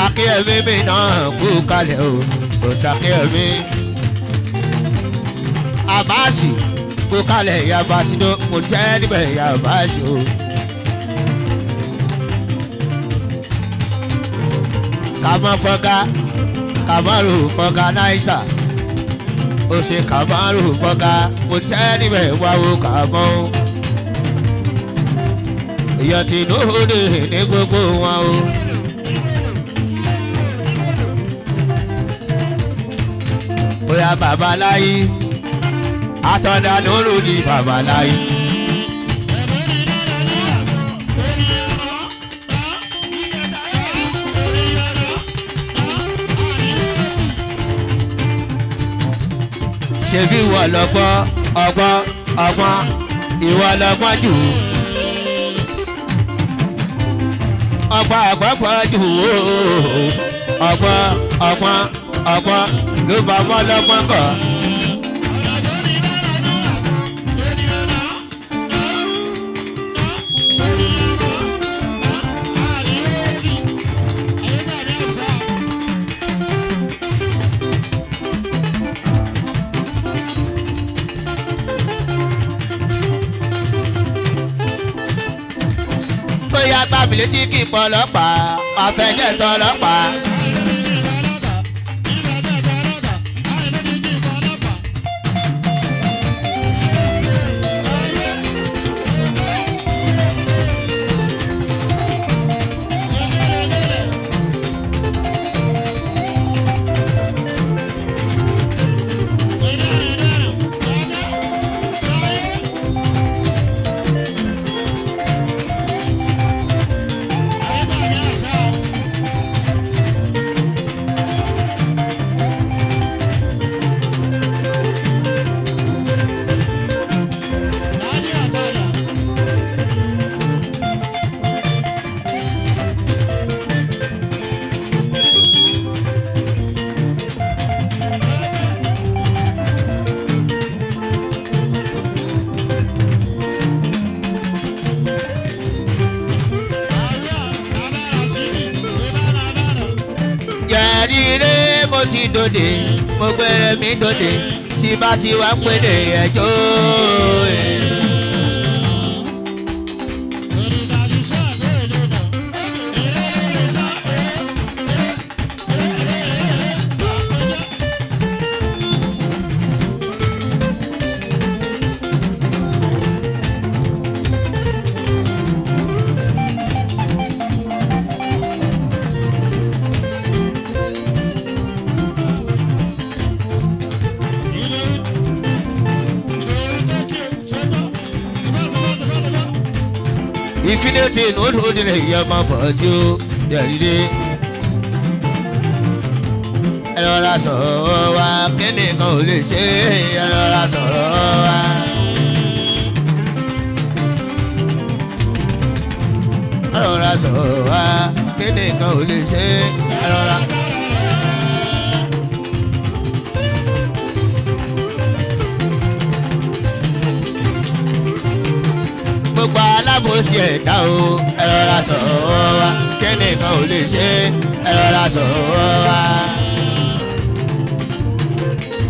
akínyẹmí mi náà kú kalẹ̀ o kò sàkínyẹmí abasi kó kalẹ̀ ya basi ló mo jẹ́ níbẹ̀ ya basi o. kàmá fọ́gá kàmárù fọ́gá náísà ó ṣe kàmárù fọ́gá mo jẹ́ níbẹ̀ wáwo kàmọ́. èèyàn ti lóde ní gbogbo wọn o. bóyá babaláyé àtọ̀dá lóru ní babaláyé. ṣebí ìwọ lọ́gbọ́n ọgbọ́n ọgbọ́n ìwọ lọ́gbọ́n jù. ọgbọ́n àgbọ̀gbọ́n jù ọgbọ́n ọgbọ́n ọgbọ́n ló bá mọ́ lọ́gbọ́n kọ́. Bóyá gbàmílẹ̀ tí kì í pọ̀ ọlọ́pàá àfẹnẹ́sọ dòde tí bá ti wá pèdè ẹjọ́ infinity di ne yẹ ma bọ̀ tí ó dẹ̀rídé. ẹ lọ́ra sọ̀rọ̀ wa kíni kan ò lè ṣe ẹ lọ́ra sọ̀rọ̀ wa. ẹ lọ́ra sọ̀rọ̀ wa kíni kan ò lè ṣe ẹ lọ́ra. Gbogbo alábòsí ẹ̀dá o ẹ rọra sọ̀rọ̀ wa kẹ́nìkan ò lè ṣe ẹ rọra sọ̀rọ̀ wa.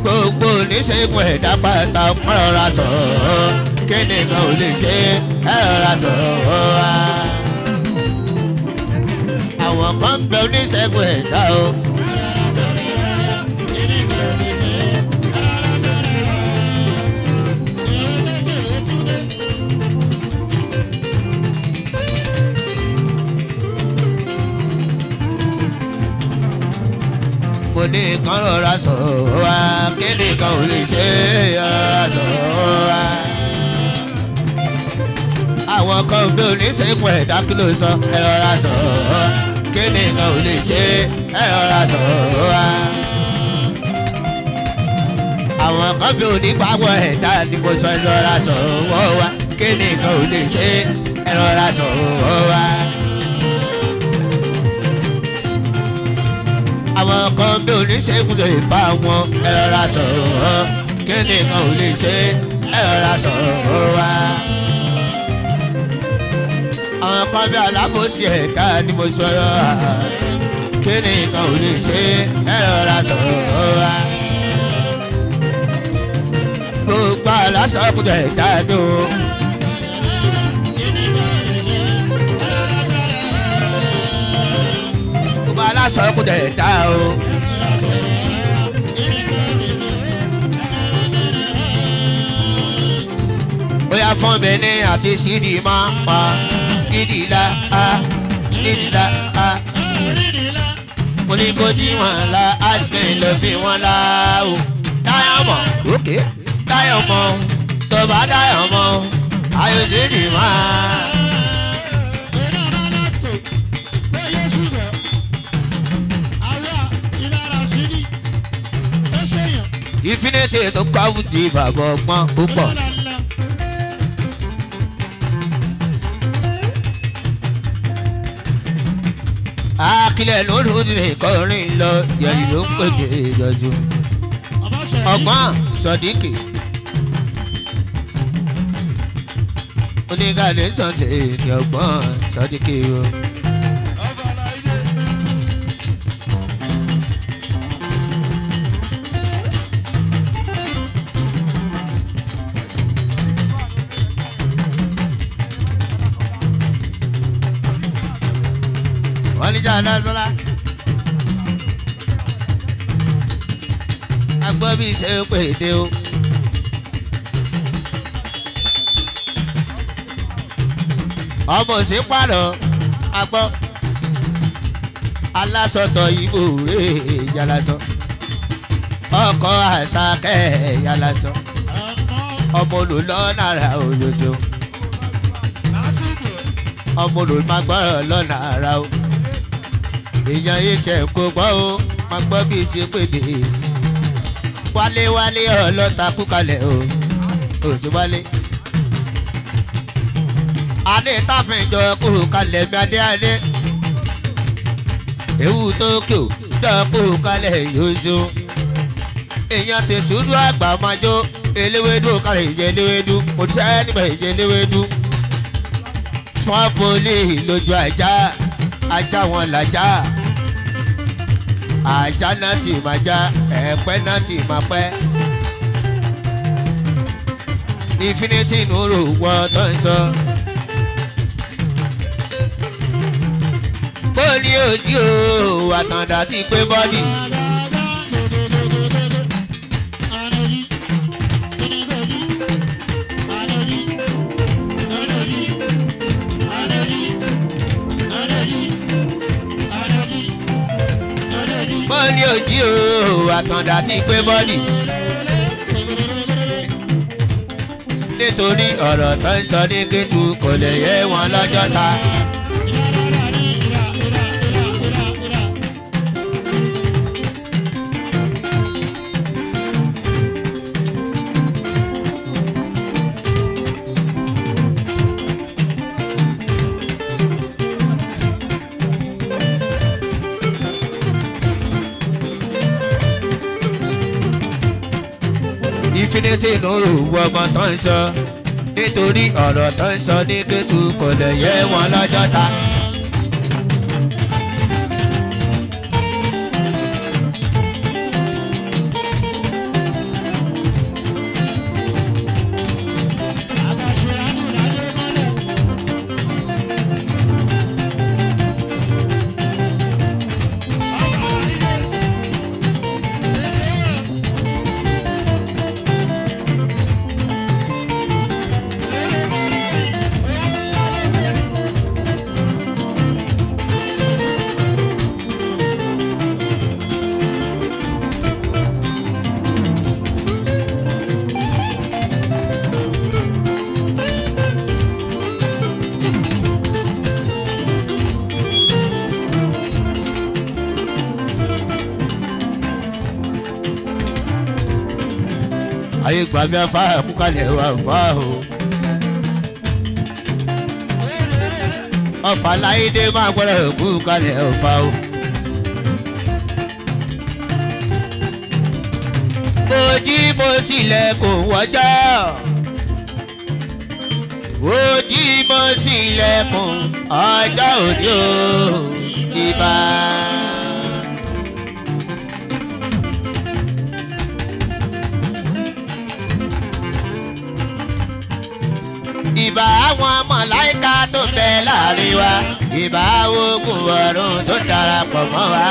gbogbo oníṣègùn ẹ̀dá pátá ẹ rọra sọ̀rọ̀ kẹ́nìkan ò lè ṣe ẹ rọra sọ̀rọ̀ wa. àwọn kan ń bẹ oníṣègùn ẹ̀dá o. ní kan rọra sọ̀rọ̀ wa kíni kan ò lè ṣe rọra sọ̀rọ̀ wa. àwọn kan bí oníṣègùn ẹ̀dá kí ló sọ ẹ rọra sọ̀rọ̀ wa kíni kan ò lè ṣe ẹ rọra sọ̀rọ̀ wa. àwọn kan bí onígbàgbọ́ ẹ̀dá ni mo sọ ẹ rọra sọ̀rọ̀ wa kíni kan ò lè ṣe ẹ rọra sọ̀rọ̀ wa. Àwọn kan bí oníṣègùn lè bá wọn. Ẹ rọra sọ̀rọ̀ kíni kan ò lè ṣe? Ẹ rọra sọ̀rọ̀ wa. àwọn kan bí alábòsí ẹ̀dá ni mo sọ̀rọ̀. Kíni kan ò lè ṣe? Ẹ rọra sọ̀rọ̀ wa. gbogbo alásọ̀kùn ẹ̀dá ni o. gbogbo alásọ̀kùn ẹ̀dá o. bóyá fún mi ní àti sídìí máa pa nídìí la a nídìí la a. mo ní kó jí wọn la ice cream ló fi wọn la o. dáyọ̀ mọ̀ òkè dáyọ̀ mọ̀ tó bá dáyọ̀ mọ̀ ayọ̀ sídìí máa. Infinity tó àwùjọ bàbá ọgbọ́n púpọ̀. akílẹ̀ lórí ìkọrin lọ yẹ̀rì ló ń pèdè ìjọ́sí. ọgbọ́n sọ̀díkì. oníkàlẹ̀ sọ̀tẹ̀ ní ọgbọ́n sọ̀díkì o. wọ́n ní jà lásánlá. a gbọ́ bí ṣe ń pè dé o. ọmọ òsì pààrọ̀ a gbọ́. Alásọ̀tọ̀ ìbò rè yàlásọ ọkọ̀ àṣàkẹ́ yàlásọ ọmọ olùlọ́nà ara òyòṣó ọmọ olùmọ̀gbọ́rọ̀ lọ́nà ara o èèyàn tẹ̀ kó gbọ́ o má gbọ́ bí ṣe pèdè. Wálé wálé ọlọ́ta kú kalẹ̀ o ò sí wálé. adé táfin jọ kú kalẹ̀ mi adé adé. Ewu tókè o jọ kú kalẹ̀ yóò so. Èèyàn tẹ̀sùdú àgbà máa jó. Eléwédú kalẹ̀ ìjẹ́ eléwédú. Mo jẹ́ nígbà ìjẹ́ eléwédú. Small police lójú ajá. Ajá wọn làjá ajá náà ti máa já ẹ̀pẹ́ náà ti máa pẹ́. infinity nuru wọ́n tó ń sọ. bó ní ojú o àtàndá ti pé bọ́dì. Ní ojú o àtàndá ti pé bọ́dì. nítorí ọ̀rọ̀ tó ń sọ ní kétu kò lè yé wọn lọ́jọ́ ta. Infinity nuru ọmọ tó ń sọ nítorí ọ̀rọ̀ tó ń sọ ní kétu kò lè yé wọn lọ́jọ́ ta. Gbàmí afá kúkàlẹ̀ wà fà o. ọ̀fà láyédè máa gbọ́dọ̀ kúkàlẹ̀ ọ̀fà o. ojí mo sílẹ̀kùn wọ́jọ́. ojí mo sílẹ̀kùn ọjọ́ òní o ìbá. Tó ń bẹ láàárín wa ìbà ogun ọ̀run tó darapọ̀ mọ́ wa.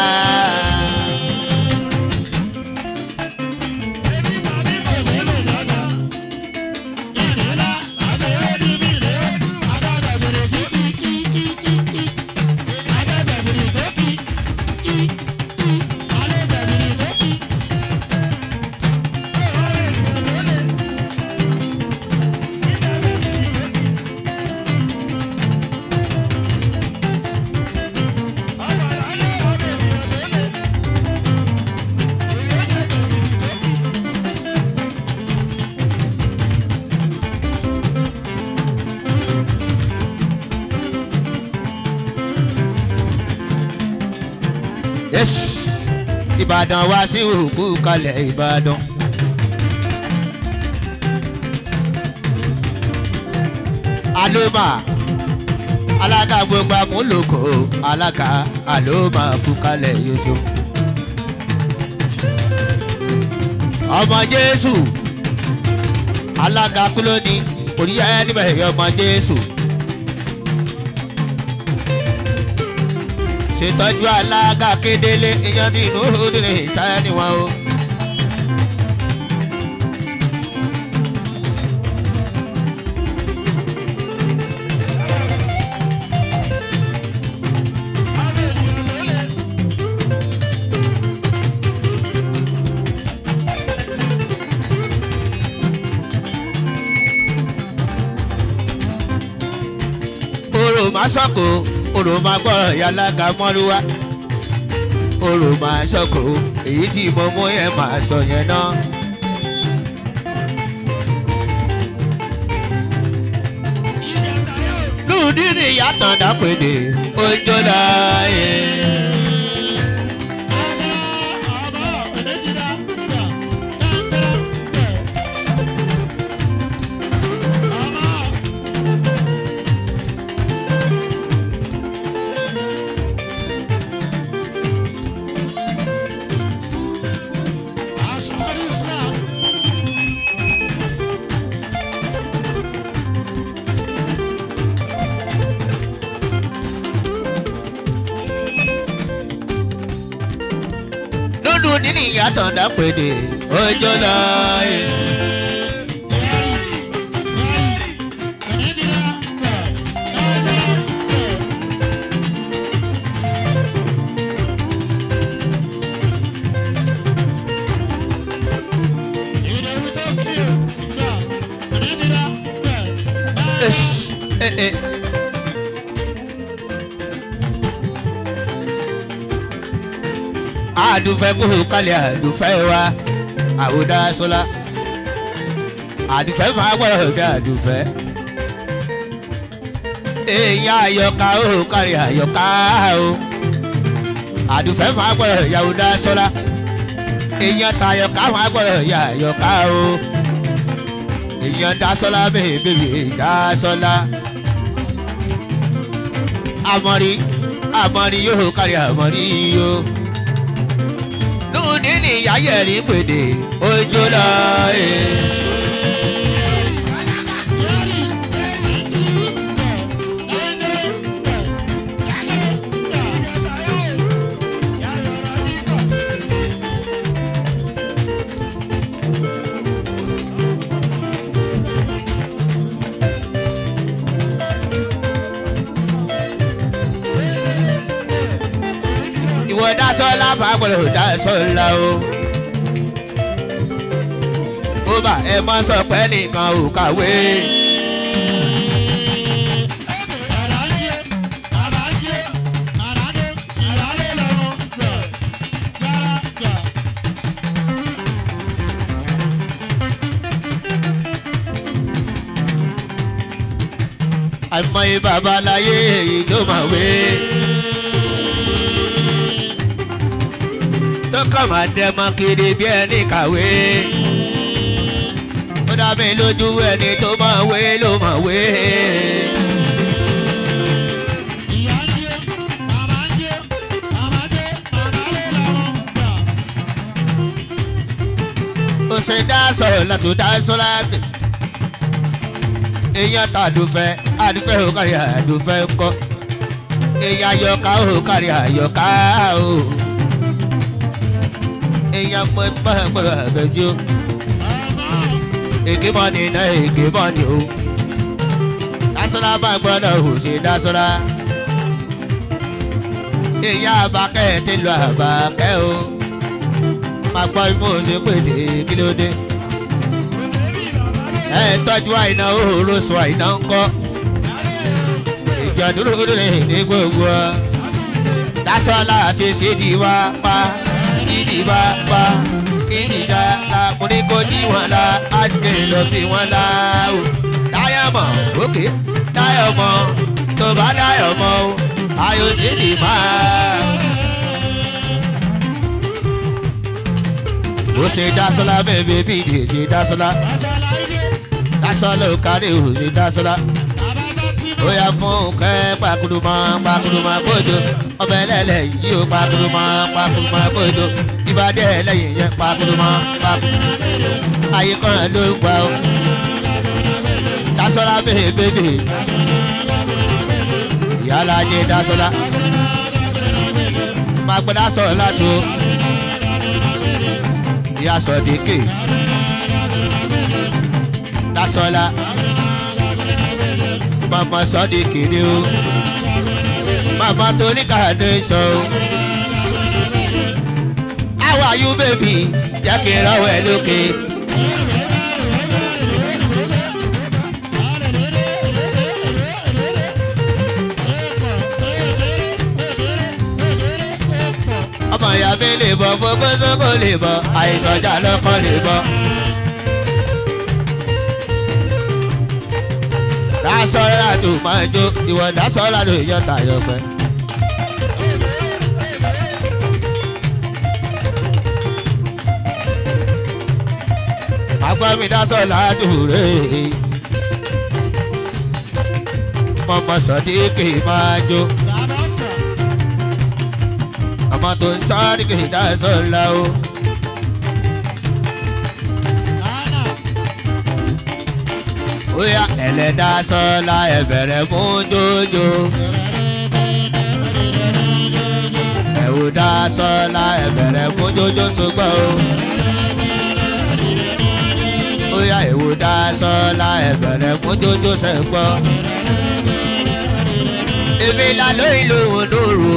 Ìbàdàn wá sí òkú kalẹ̀ ìbàdàn. aloma alága gbogbo amúlòkọ alága aloma kú kalẹ̀ yóò ọmọ jésù alága kúlóní oríyá níbẹ̀ ọmọ jésù. Ṣètọ́jú alága kédélé iyán tí inú táyà níwọ̀n o. orò má sọ́kò orò má gbọ́ ìyálága mọ́lúwá orò má sọ́kò èyí tí mo mú yẹn máa sọ yẹn náà. lùdí ni ìyàtọ̀ dápẹ́dẹ́ ojó láàyè. lódù dápèdè ojó lọ. Àdùfẹ́ kúrò kálí àdùfẹ́ wa àwòdà sọlá. Àdùfẹ́ máa gbọ́dọ̀ bí àdùfẹ́ èèyàn àyọkà ó kárí àyọkà ó. Àdùfẹ́ máa gbọ́dọ̀ yàwòdà sọlá. Èèyàn tàyọkà máa gbọ́dọ̀ yà àyọkà ó. Èèyàn dasọlá bèbè dasọlá àmọ́rí àmọ́rí yóò kárí àmọ́rí yóò ní yáyẹ̀rí pèdè ojú lọ. Dasọ́lá fàgbọ́dọ̀ dasọ́lá o. bó bá ẹ mọ sọ pé nìkan ò kàwé. àìmọye babaláyé èyí tó máa wé. Kàn máa dẹ́mọ kiri bí ẹni kàwé. ó dá mi lójú ẹni tó máa wé ló máa wé. ó ṣe dá sọ̀rọ̀ látò dá sọ́lá gbè. èèyàn ta àdùfẹ́ àdùfẹ́ ò kárí àdùfẹ́ ńkọ́. èèyàn àyọká ò kárí àyọká o. èèyàn mọ ẹgbẹ́ gbọ́dọ̀ àgbẹ̀jọ́. èké mọ́ ni iná èké mọ́ ni o. dásọ́lá bá gbọ́dọ̀ ò ṣe dásọ́lá. èèyàn àbákẹ́ ti lọ àbákẹ́ o máa gbọ́ imú ṣe pèdè kí ló dé. ẹ tọ́jú àìná òòrò sọ àìná ń kọ́. ìjà dúró lè ní gbogbo dásọ́lá àti sídi wá pa ìdí wá pa ìdí dá la mo ní kó ní wọn la àṣìkè lọ sí wọn la o. dáyọ̀mọ̀ òkè dáyọ̀mọ̀ tó bá dáyọ̀mọ̀ o ayò sídi máa. ó ṣe dásọ́lá bẹ́ẹ̀ bí ìdíje dásọ́lá dásọ́lá ò kárí ò ṣe dásọ́lá ó yà fún kẹ́ pàkúrúmọ́ pàkúrúmọ́ kójó ọbẹ̀ ẹlẹ́lẹ̀ yìí ó pàkúrúmọ́ pàkúrúmọ́ kójó ìbàdí ẹlẹ́yìn yẹn pàkúrúmọ́ pàkúrúmọ́ ayé kan ló ń gbà ó dásọ́lá bẹ́ẹ̀ bẹ́ẹ̀ ìyálà jẹ́ dásọ́lá máa gbọ́ dásọ́lá láti ó ìyá sọdíkì dasọlá mama sọdíkì ni o mama tóní kàdé sọ o how are you baby jẹ́ kí n rọ́wọ́ ẹ lókè. ọmọ ìyá mi lè bọ gbogbo sóko lè bọ àìsànjà lọkọ lè bọ. Dasọ́lá tó máa jó ìwọ dasọ́lá tó yọ tayọ pẹ́. agbami dasọ́lá é mọ̀mọ́ sọ̀díkì máa jó ọmọ tó ń sáré kì í dá sọ́la o. Oya ẹlẹ́dá sọ́la ẹ̀bẹ̀rẹ̀ mú jójó. Ẹ̀wò dá sọ́la ẹ̀bẹ̀rẹ̀ fún jójó ṣùgbọ́n o. ó yá èwo dá sọ́la ẹ̀bẹ̀rẹ̀ fún jójó ṣùgbọ́n. èmi là lóyún lòun lóru.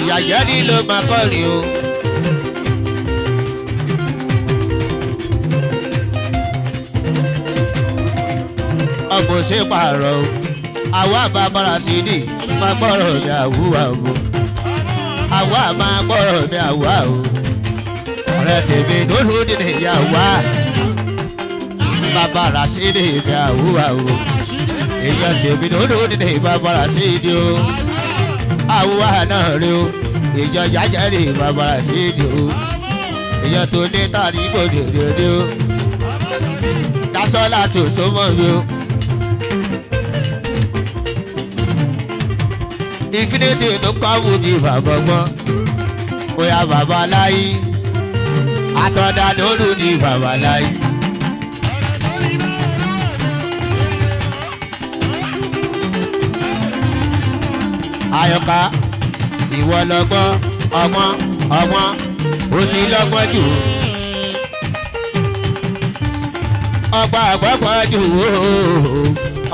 ìyàjẹ́ ni ló máa kọ́rin o. ọmọ ṣe pààrọ̀ o. Àwa bá bára sí ní máa gbọ́rọ̀ ní àwùwà o. Àwa máa gbọ́rọ̀ ní àwùwà o. Ọ̀rẹ́ tèmi lólu nínú ìyá wa. Bàbá rà sí ní ìdí àwùwà o. Èèyàn tèmi lólu nínú ìbá bára sí ní o. Àwùwà náà rí o. Ìjọ yájẹ́ ní ìbá bára sí ní o. Èèyàn tó ní tàbí gbòdòdò ní o. Dasọ́lá tó so mọ́ mi o. infinity tó kọ́ mu di bàbá gbọ́n bóyá bàbá láyé àtọ̀dá lóru di bàbá láyé. ayọ̀ká ìwọ lọ́gbọ́n ọgbọ́n ọgbọ́n ó ti lọ́gbọ́n jù. Ọgbọ́n àgbọ̀gbọ́n jù.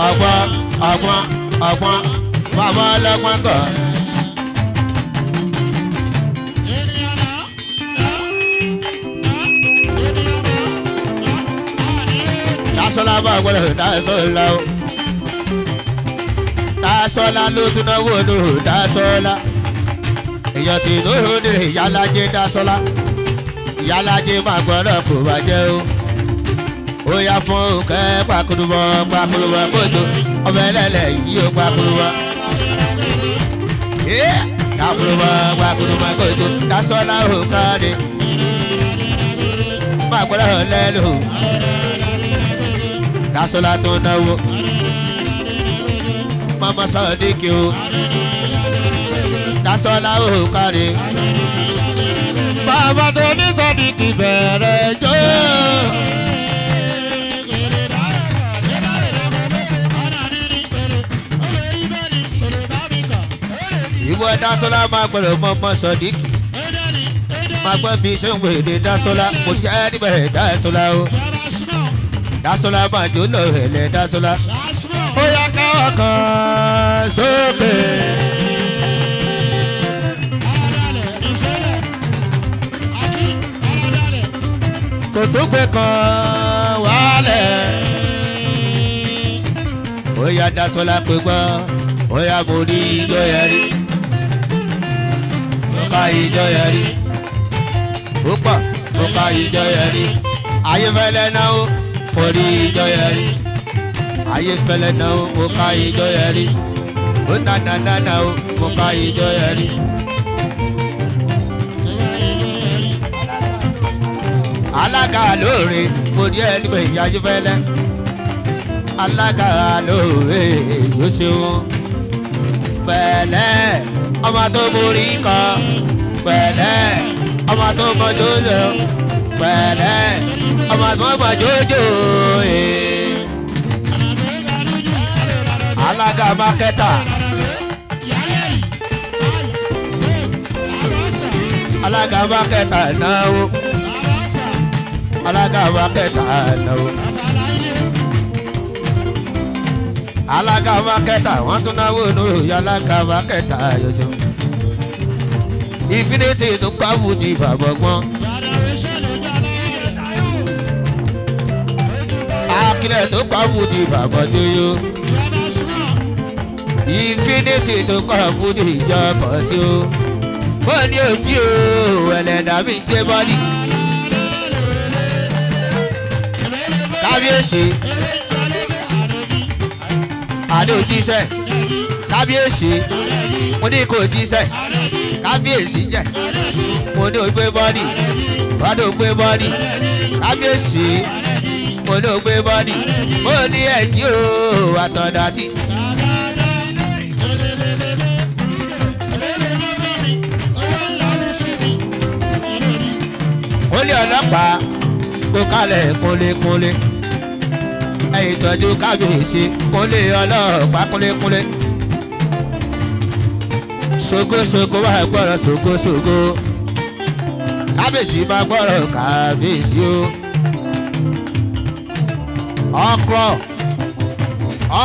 Ọgbọ́n ọgbọ́n ọgbọ́n bàbá ọlọ́gbọ́n kọ̀. Dásọ́lá bá gbọ́dọ̀ dásọ́lá o. Dásọ́lá ló tún náwó ló dásọ́lá. Èèyàn tí lóhùn ní ìyálájé dásọ́lá. Ìyálájé máa gbọ́dọ̀ kò bàjẹ́ o. Ó yá fún òkè pàkúrúmọ́ pàkúrúmọ́ kótó. Ọmọ ẹlẹ́lẹ̀ yìí ó pàkúrúmọ́ kakuruma kakuruma koto dasola o kade magbara lẹlu dasola tó náwó mama sọdíkì o dasola o kade bàbá tó ní sọdíkì bẹ̀rẹ̀ jó. Ìwọ dasola máa gbọ́dọ̀ mọ ọmọ sọdíkì. Máa gbọ́ bí ṣé ń wèdè dasola kò jẹ́ níbẹ̀ dasola o. Dasola máa jó lọ ẹ̀lẹ́ dasola ó yá káwọ́ kan sókè. kò tó gbé kan wálẹ̀. Ó yá dasola pé gbọ́ ó yá mo rí ijó yẹn rí ká ijó yẹn rí ó pọ̀ ó ká ijó yẹn rí ayéfẹ́lẹ́ náà ó kò rí ijó yẹn rí ayéfẹ́lẹ́ náà ó kò ká ijó yẹn rí ó nànànà náà ó kò ká ijó yẹn rí. alága lóore mo díẹ̀ níbẹ̀ ìyá ayéfẹ́lẹ́ alága lóore yóò ṣe wọn. Pẹ̀lẹ́ ọmọ tó borí kan pẹ̀lẹ́ ọmọ tó mọ jòjò pẹ̀lẹ́ ọmọ tó mọ jòjò ee. alága mákẹ́tà alága mákẹ́tà náwó alága mákẹ́tà náwó. alága mákẹ́tà wọ́n tún náwó lórí alága mákẹ́tà yọ̀sọ̀. Infinity tó pàbù di bàbá gbọ́n. akílẹ̀ tó pàbù bàbá tóyó. infinity tó pàbù di ìjọba tí ó. wọ́n ní ojú o ẹlẹ́dàá mi jẹ́ bọ́dí. kábíyèsí àdó jíṣẹ́ kábíyèsí mo ní kò jíṣẹ́ kábíyèsí jẹ́. Mo ní o gbé bọ́dì. Wọ́n ní o gbé bọ́dì. Kábíyèsí. Mo ní o gbé bọ́dì. Mo ní ẹ̀jí o ó lé ọlọ́pàá kó kalẹ̀ kúnlékúnlé. Ìtọ́jú kábíyèsí kúnlé ọlọ́ọ̀pá kúnlékúnlé. Ṣogoṣogo wà gbọ́dọ̀ ṣogoṣogo kábíyèsí bá gbọ́dọ̀ kábíyèsí o. ọkọ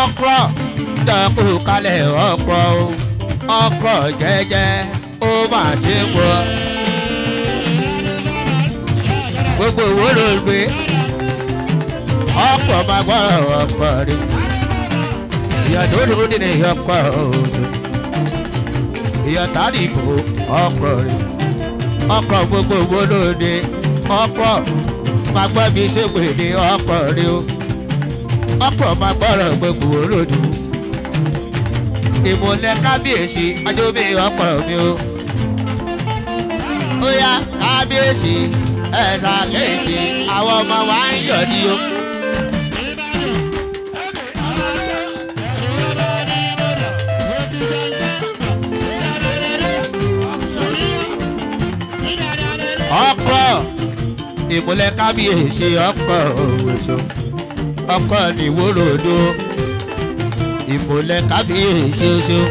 ọkọ dọ̀kú kalẹ̀ ọkọ o. Ọkọ jẹ́jẹ́ ó mà ṣe pọ̀ gbogbo owó ló gbé. Ọ̀pọ̀ máa gbọ́ ọ̀pọ̀ rí ìyá tó ló dé ní ọ̀pọ̀ oṣù ìyá tàbí kò ọ̀pọ̀ rí ọ̀pọ̀ gbogbo owó ló dé ọ̀pọ̀ máa gbọ́ bí ṣègbè ní ọ̀pọ̀ rí o. Ọ̀pọ̀ máa gbọ́rọ̀ gbogbo owó ló dùn ìmùlẹ̀ kábíyèsí ọjọ́ mi ọ̀pọ̀ mi o. Ó yá kábíyèsí ẹ̀ka kéèsì àwọn ọmọ wa ń yọ̀ ní o. ọkọ ìmúlẹ̀ kábíyèsí ọkọ òwòsó ọkọ nìwòròdó ìmúlẹ̀ kábíyèsí oṣó.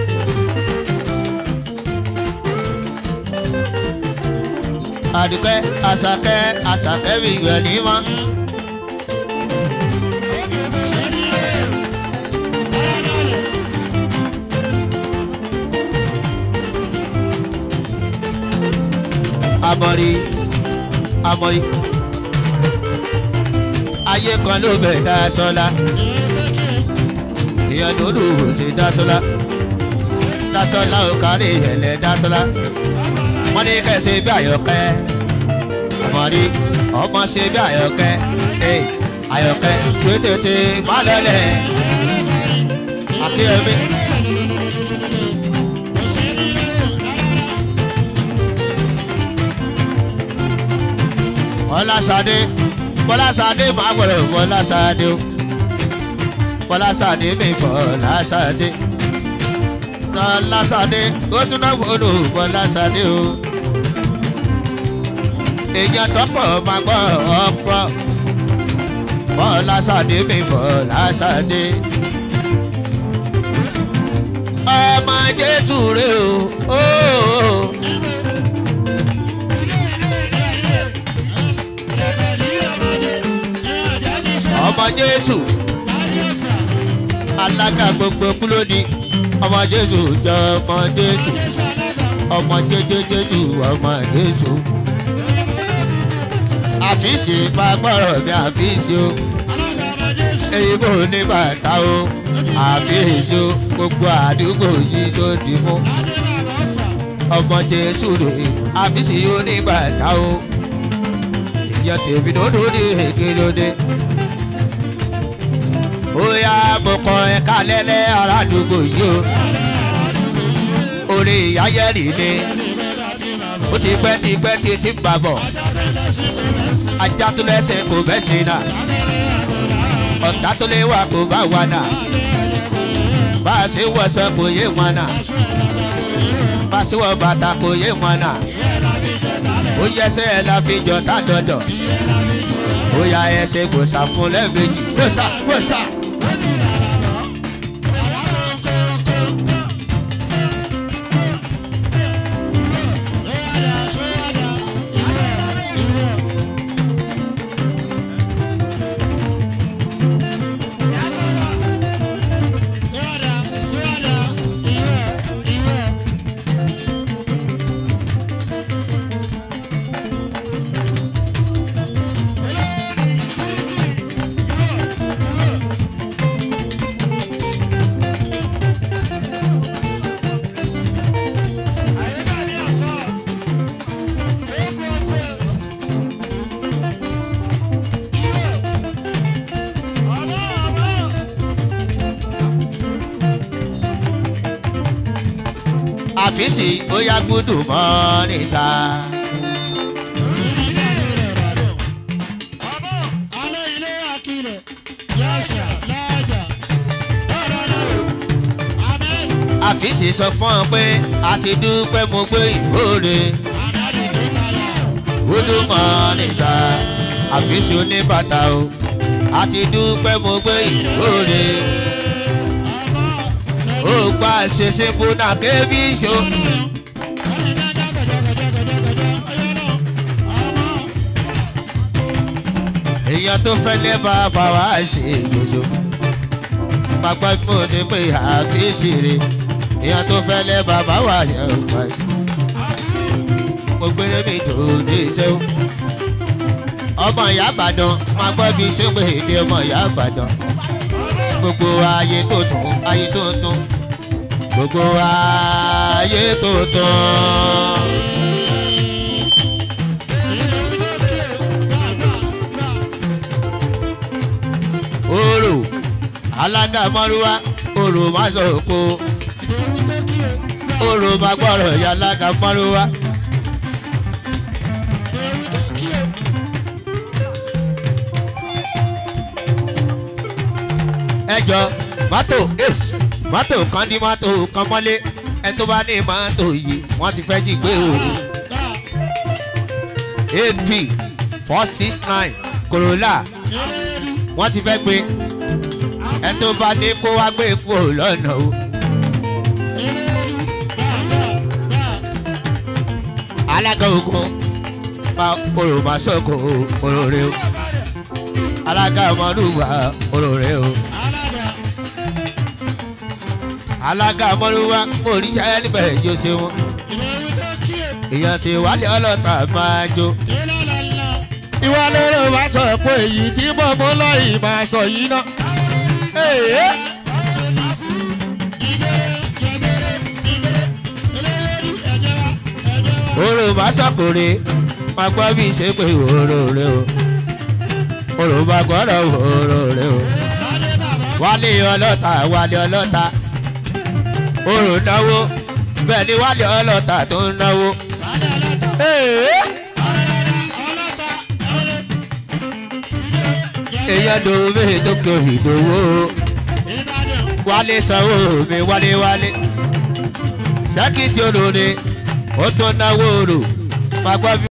àdùkẹ́ àṣàkẹ́ àṣàkẹ́ mi ìwẹ̀ ní mọ́. amọ̀rí amọ̀rí ayé kan ló bẹ̀ dá sọ́la ìyẹn tó lù ú sí dá sọ́la dá sọ́la ò kárí ẹ̀lẹ́ dá sọ́la wọ́n ní kẹ́sì bí àyọ̀kẹ́. Ọmọdé ọmọ ṣe bí àyọ̀kẹ́. Àyọ̀kẹ́ tètè má lọ́lẹ̀. Àkíyèmí. Bọ́lásádé bọ́lásádé máa gbọ́dọ̀ bọ́lásádé o. Bọ́lásádé mi ó tún náà wọnú bọ́lásádé o. Èèyàn tọ́pọ̀ máa gbọ́ ọ̀pọ̀. Bọ́lásádé mi bọ́lásádé ọmọ jésù rè o. jésù. Alága gbogbo kúlódì ọmọ jésù jọ ọmọ jésù. Ọmọ jẹjẹ jésù ọmọ jésù. Àfíìsì fagbọ́rọ̀ mi àfíìsì o. Èyí kò ní bàtà o. Àfíìsì o gbogbo àdúgbò yìí tó dì mú. Ọmọ jésù rè àfíìsì yóò ní bàtà o. Ìyá tèmi ló lóde èké lóde óyá mo kọ ẹ̀ka lẹ́lẹ́ aládùúgbò yìí o. Orí ìyáyẹ́rì ni. Ó ti pẹ́ ti pẹ́ ti ti gbà bọ̀ ajá tó lẹ́sẹ̀ kò bẹ́ sí náà. Ọ̀tá tó lé wa kò bá wa náà. Bá a ṣe wọṣọ kò yé wọn náà. Bá a ṣe wọ bàtà kò yé wọn náà. Ó yẹsẹ̀ ẹ̀ la fi jọ tá dọ̀dọ̀ ó yá ẹsẹ̀ gbòòsà fún lẹ́ẹ̀mejì gbòòsà. àfíìsì náà amen àfíìsì sọ fún ọ pé a ti dúpẹ́ mo gbé ìhóore amen ìgbékalẹ̀ gbúdù mọ́ ní sá. àfíìsì oníbàtà o àti dúpẹ́ mo gbé ìkórè ó gbà ṣẹṣẹ bùnà kébí ṣó. Èèyàn tó fẹ́ lé bàbá wa ṣe ìgbésò pápá bí mo ṣe pé àti ṣeré. Èèyàn tó fẹ́ lé bàbá wa ṣe ọ̀pá mo gbére mi tó dé iṣẹ́ o. Ọmọ ìyá àbàdàn máa gbọ́ bí ṣé pé èdè ọmọ ìyá àbàdàn gbogbo ayé tó dùn ayé tó dùn gbogbo ayé tó dùn. Alága mọ́rúwá oro má sọ òkú. Oro má gbọ́rọ̀ ya alága mọ́rúwá. ẹjọ mọ́tò mọ́tò kan ní mọ́tò kan mọ́lé. Ẹ tó bá ní mọ́tò yìí wọ́n ti fẹ́ jí gbé o. Eight four six nine corolla wọ́n ti fẹ́ gbé ẹ tó bá ní kó wá gbé kúrò lọ́nà o. alága ogun ma koro ma sọ̀kò orore o alága ọmọlúwa orore o alága ọmọlúwa orí jẹ́ níbẹ̀ jó ṣe wọn èèyàn ti wálé ọlọ́ta máa jó ìwà lérò bá sọ pé èyí tí mú lọ́yìn máa sọ yìí ná. Ma sọ̀kòrè ma gbọ́ bí ṣe pé orore o oró ma gbọ́dọ̀ orore o wálé ọlọ́ta wálé ọlọ́ta oró náwó ni wálé ọlọ́ta tó ń náwó. Èè. Èèyàn dòwó méjì tó kí òbí dòwó wálé sanwó mi wálé wálé sẹ́kìtì olóore ó tún náwó rò.